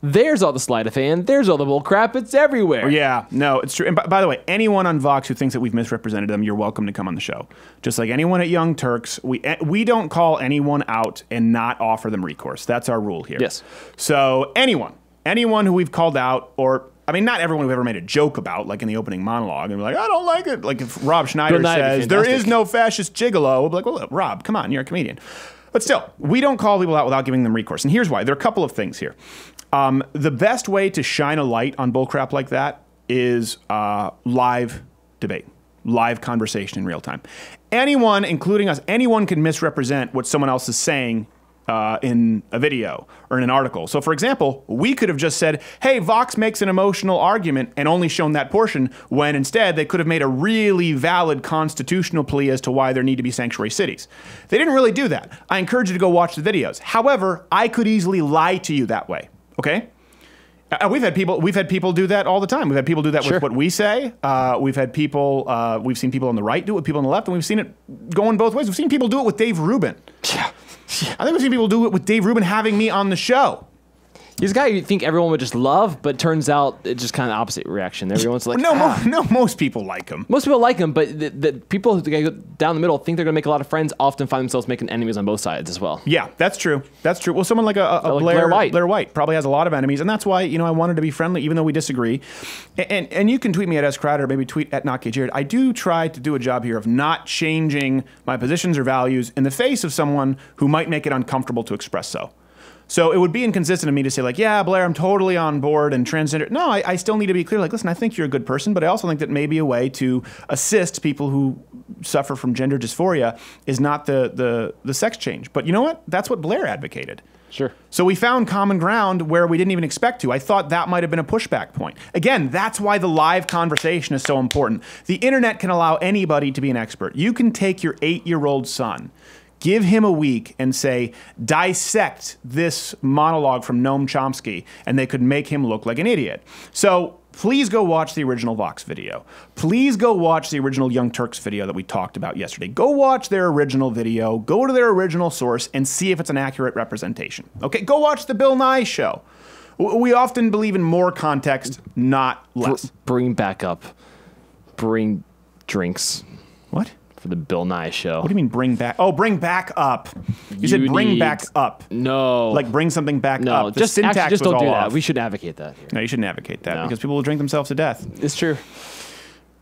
there's all the sleight of hand. There's all the bull crap. It's everywhere. Yeah, no, it's true. And by, by the way, anyone on Vox who thinks that we've misrepresented them, you're welcome to come on the show. Just like anyone at Young Turks, we eh, we don't call anyone out and not offer them recourse. That's our rule here. Yes. So anyone, anyone who we've called out, or I mean, not everyone we've ever made a joke about, like in the opening monologue, and we're like, I don't like it. Like if Rob Schneider Bill Nye would be says there is no fascist gigolo, we'll be like, well, look, Rob, come on, you're a comedian. But still, we don't call people out without giving them recourse. And here's why. There are a couple of things here. Um, the best way to shine a light on bullcrap like that is uh, live debate, live conversation in real time. Anyone, including us, anyone can misrepresent what someone else is saying uh, in a video or in an article. So, for example, we could have just said, hey, Vox makes an emotional argument and only shown that portion, when instead they could have made a really valid constitutional plea as to why there need to be sanctuary cities. They didn't really do that. I encourage you to go watch the videos. However, I could easily lie to you that way, okay? Uh, we've had people. We've had people do that all the time. We've had people do that Sure. with what we say. Uh, we've had people. Uh, we've seen people on the right do it with people on the left, and we've seen it going both ways. We've seen people do it with Dave Rubin. Yeah. I think we've seen people do it with Dave Rubin having me on the show. He's a guy you think everyone would just love, but turns out it's just kind of opposite reaction. Everyone's like, no, "Ah." mo- no, most people like him. Most people like him, but the, the people who go down the middle think they're going to make a lot of friends. Often find themselves making enemies on both sides as well. Yeah, that's true. That's true. Well, someone like a, a, Like Blaire, Blaire White. Blaire White probably has a lot of enemies, and that's why you know I wanted to be friendly, even though we disagree. And and, and you can tweet me at S Crowder, or maybe tweet at Not Jared. I do try to do a job here of not changing my positions or values in the face of someone who might make it uncomfortable to express so. So it would be inconsistent of me to say like, yeah, Blaire, I'm totally on board and transgender. No, I, I still need to be clear. Like, listen, I think you're a good person, but I also think that maybe a way to assist people who suffer from gender dysphoria is not the the the sex change. But you know what? That's what Blaire advocated. Sure. So we found common ground where we didn't even expect to. I thought that might have been a pushback point. Again, that's why the live conversation is so important. The internet can allow anybody to be an expert. You can take your eight year old son, give him a week, and say, dissect this monologue from Noam Chomsky, and they could make him look like an idiot. So please go watch the original Vox video. Please go watch the original Young Turks video that we talked about yesterday. Go watch their original video, go to their original source, and see if it's an accurate representation. Okay, go watch the Bill Nye show. We often believe in more context, not less. bring back up, bring drinks. What? For the Bill Nye show. What do you mean bring back? Oh, bring back up. You, said bring need- back up. No. Like bring something back No, up. The just syntax actually, just don't do that. off. We shouldn't advocate that. Here. No, you shouldn't advocate that No. because people will drink themselves to death. It's true.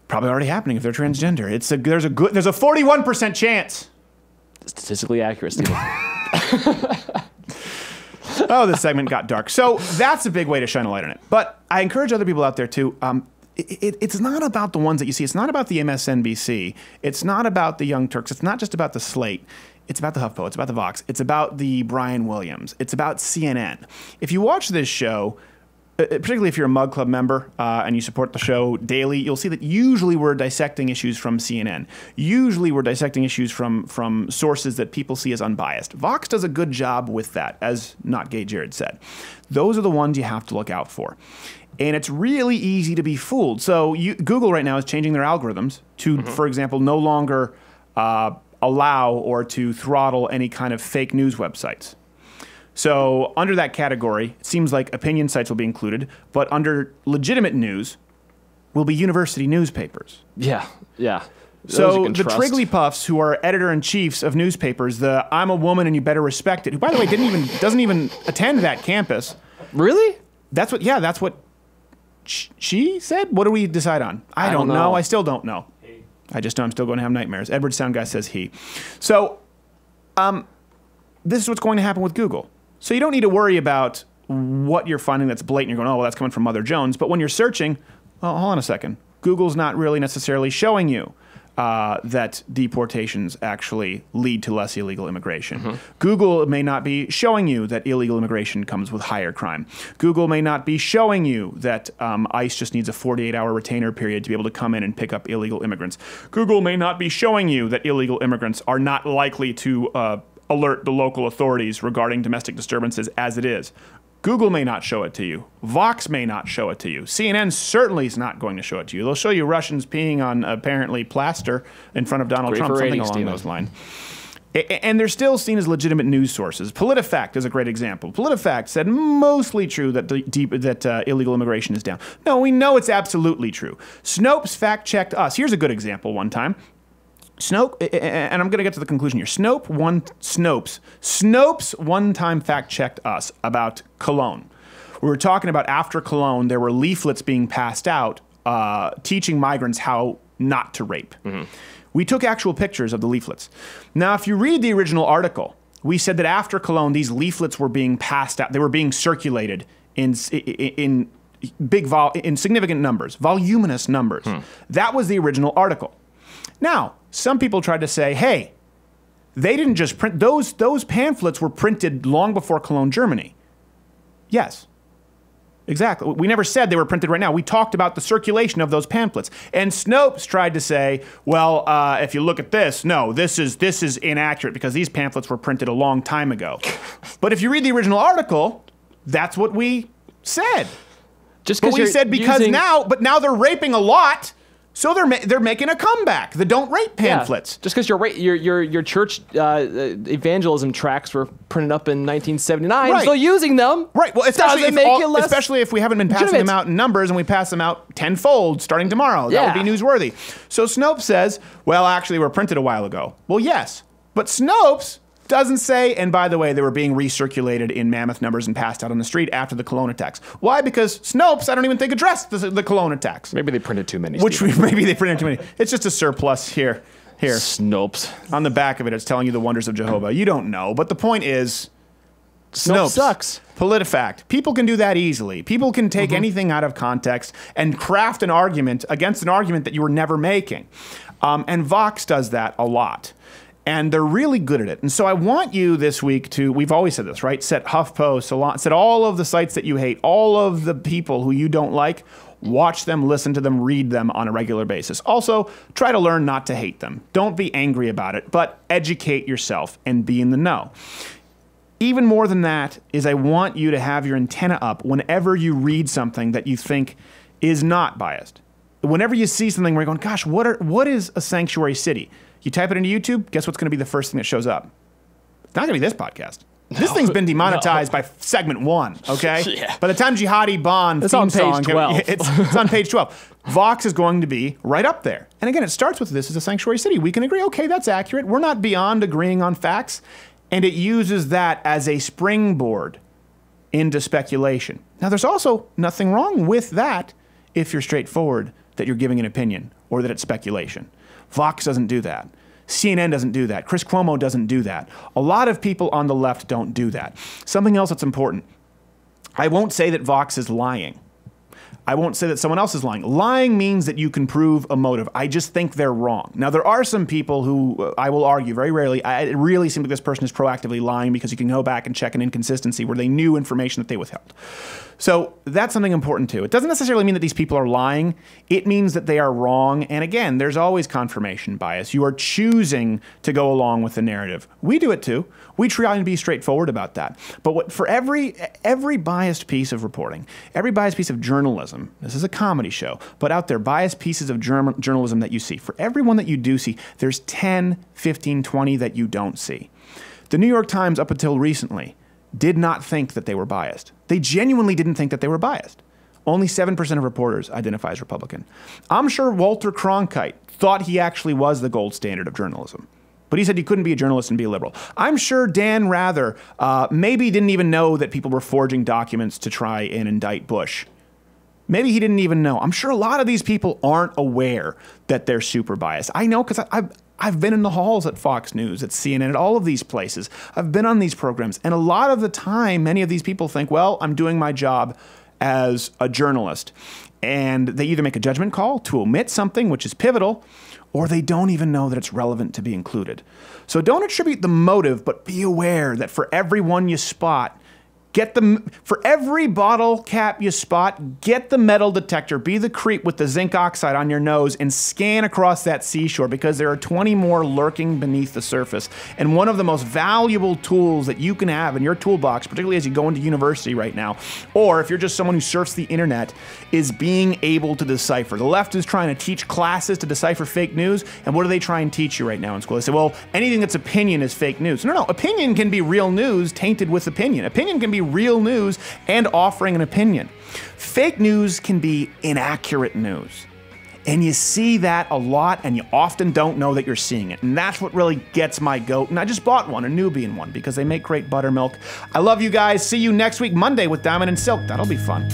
Probably already happening if they're transgender. It's a there's a good there's a 41% chance. Statistically accurate, oh, this segment got dark. So that's a big way to shine a light on it. But I encourage other people out there too. Um, it, it, it's not about the ones that you see. It's not about the MSNBC. It's not about the Young Turks. It's not just about the Slate. It's about the HuffPo. It's about the Vox. It's about the Brian Williams. It's about CNN. If you watch this show, uh, particularly if you're a Mug Club member uh, and you support the show daily, you'll see that usually we're dissecting issues from CNN. Usually we're dissecting issues from from sources that people see as unbiased. Vox does a good job with that, as not gay Jared said. Those are the ones you have to look out for. And it's really easy to be fooled. So you, Google right now is changing their algorithms to, for example, no longer uh, allow or to throttle any kind of fake news websites. So under that category, it seems like opinion sites will be included, but under legitimate news will be university newspapers. Yeah, yeah. Those So the trust. Trigglypuffs, who are editor in chiefs of newspapers, the "I'm a woman and you better respect it," who by the way didn't even doesn't even attend that campus. Really? That's what. Yeah, that's what she said. What do we decide on? I, I don't, don't know. know. I still don't know. I just know I'm still going to have nightmares. Edward Sound Guy says he. So, um, this is what's going to happen with Google. So you don't need to worry about what you're finding that's blatant. You're going, oh, well, that's coming from Mother Jones. But when you're searching, oh, hold on a second. Google's not really necessarily showing you uh, that deportations actually lead to less illegal immigration. Google may not be showing you that illegal immigration comes with higher crime. Google may not be showing you that um, ICE just needs a 48 hour retainer period to be able to come in and pick up illegal immigrants. Google may not be showing you that illegal immigrants are not likely to uh, alert the local authorities regarding domestic disturbances as it is. Google may not show it to you. Vox may not show it to you. CNN certainly is not going to show it to you. They'll show you Russians peeing on apparently plaster in front of Donald Great Trump, something ratings, along Steven. those lines. And they're still seen as legitimate news sources. PolitiFact is a great example. PolitiFact said mostly true that the deep, that uh, illegal immigration is down. No, we know it's absolutely true. Snopes fact checked us. Here's a good example. One time, Snope, a- a- and I'm going to get to the conclusion here. Snope one Snopes Snopes one time fact checked us about Cologne. We were talking about after Cologne, there were leaflets being passed out uh, teaching migrants how not to rape. We took actual pictures of the leaflets. Now, if you read the original article, we said that after Cologne, these leaflets were being passed out. They were being circulated in in big vol in significant numbers, voluminous numbers. That was the original article. Now, some people tried to say, "Hey, they didn't just print those those pamphlets were printed long before Cologne, Germany." Yes. Exactly. We never said they were printed right now. We talked about the circulation of those pamphlets. And Snopes tried to say, well, uh, if you look at this, no, this is this is inaccurate because these pamphlets were printed a long time ago. but if you read the original article, that's what we said. Just but 'cause we said because using- now, but now they're raping a lot, so they're ma- they're making a comeback. The don't rape Yeah. pamphlets. Just because your, your your your church uh, uh, evangelism tracts were printed up in 1979, Right. still using them. Right. Well, especially doesn't if, make all- especially if we haven't been passing them out in numbers and we pass them out tenfold starting tomorrow. Yeah. That would be newsworthy. So Snopes says, well, actually, were printed a while ago. Well, yes, but Snopes doesn't say. And by the way, they were being recirculated in mammoth numbers and passed out on the street after the Cologne attacks. Why? Because Snopes, I don't even think addressed the, the Cologne attacks. Maybe they printed too many. Which we, maybe they printed too many. It's just a surplus here. Here. Snopes. On the back of it, it's telling you the wonders of Jehovah. You don't know, but the point is, Snopes sucks. PolitiFact. People can do that easily. People can take Mm-hmm. anything out of context and craft an argument against an argument that you were never making. Um, and Vox does that a lot. And they're really good at it. And so I want you this week to, we've always said this, right? Set HuffPo, Salon, set all of the sites that you hate, all of the people who you don't like, watch them, listen to them, read them on a regular basis. Also, try to learn not to hate them. Don't be angry about it, but educate yourself and be in the know even more than that is I want you to have your antenna up whenever you read something that you think is not biased. Whenever you see something where you're going, gosh, what, are, what is a sanctuary city? You type it into YouTube, guess what's going to be the first thing that shows up? It's not going to be this podcast. This thing's been demonetized by segment one, okay? Yeah. By the time Jihadi Bond It's theme on page song, 12. It's, it's on page 12. Vox is going to be right up there. And again, it starts with this is a sanctuary city. We can agree, okay, that's accurate. We're not beyond agreeing on facts. And it uses that as a springboard into speculation. Now, there's also nothing wrong with that if you're straightforward that you're giving an opinion or that it's speculation. Vox doesn't do that. CNN doesn't do that. Chris Cuomo doesn't do that. A lot of people on the left don't do that. Something else that's important I won't say that Vox is lying. I won't say that someone else is lying. Lying means that you can prove a motive. I just think they're wrong. Now, there are some people who uh, I will argue very rarely. I, it really seems like this person is proactively lying because you can go back and check an inconsistency where they knew information that they withheld. So that's something important too. It doesn't necessarily mean that these people are lying. It means that they are wrong. And again, there's always confirmation bias. You are choosing to go along with the narrative. We do it too. We try and be straightforward about that. But what, for every every biased piece of reporting, every biased piece of journalism, this is a comedy show, but out there, biased pieces of journal- journalism that you see, for every one that you do see, there's 10, 15, 20 that you don't see. The New York Times, up until recently, did not think that they were biased. They genuinely didn't think that they were biased. Only 7% of reporters identify as Republican. I'm sure Walter Cronkite thought he actually was the gold standard of journalism. But he said you couldn't be a journalist and be a liberal. I'm sure Dan Rather uh, maybe didn't even know that people were forging documents to try and indict Bush. Maybe he didn't even know. I'm sure a lot of these people aren't aware that they're super biased. I know because I've I've been in the halls at Fox News, at CNN, at all of these places. I've been on these programs, and a lot of the time, many of these people think, "Well, I'm doing my job as a journalist," and they either make a judgment call to omit something which is pivotal, or they don't even know that it's relevant to be included. So don't attribute the motive, but be aware that for everyone you spot, Get the for every bottle cap you spot, get the metal detector. Be the creep with the zinc oxide on your nose and scan across that seashore because there are 20 more lurking beneath the surface. And one of the most valuable tools that you can have in your toolbox, particularly as you go into university right now, or if you're just someone who surfs the internet, is being able to decipher. The left is trying to teach classes to decipher fake news, and what do they try and teach you right now in school? They say, well, anything that's opinion is fake news. No, no, opinion can be real news tainted with opinion. Opinion can be real news and offering an opinion. Fake news can be inaccurate news. And you see that a lot, and you often don't know that you're seeing it. And that's what really gets my goat. And I just bought one, a Nubian one, because they make great buttermilk. I love you guys. See you next week, Monday, with Diamond and Silk. That'll be fun.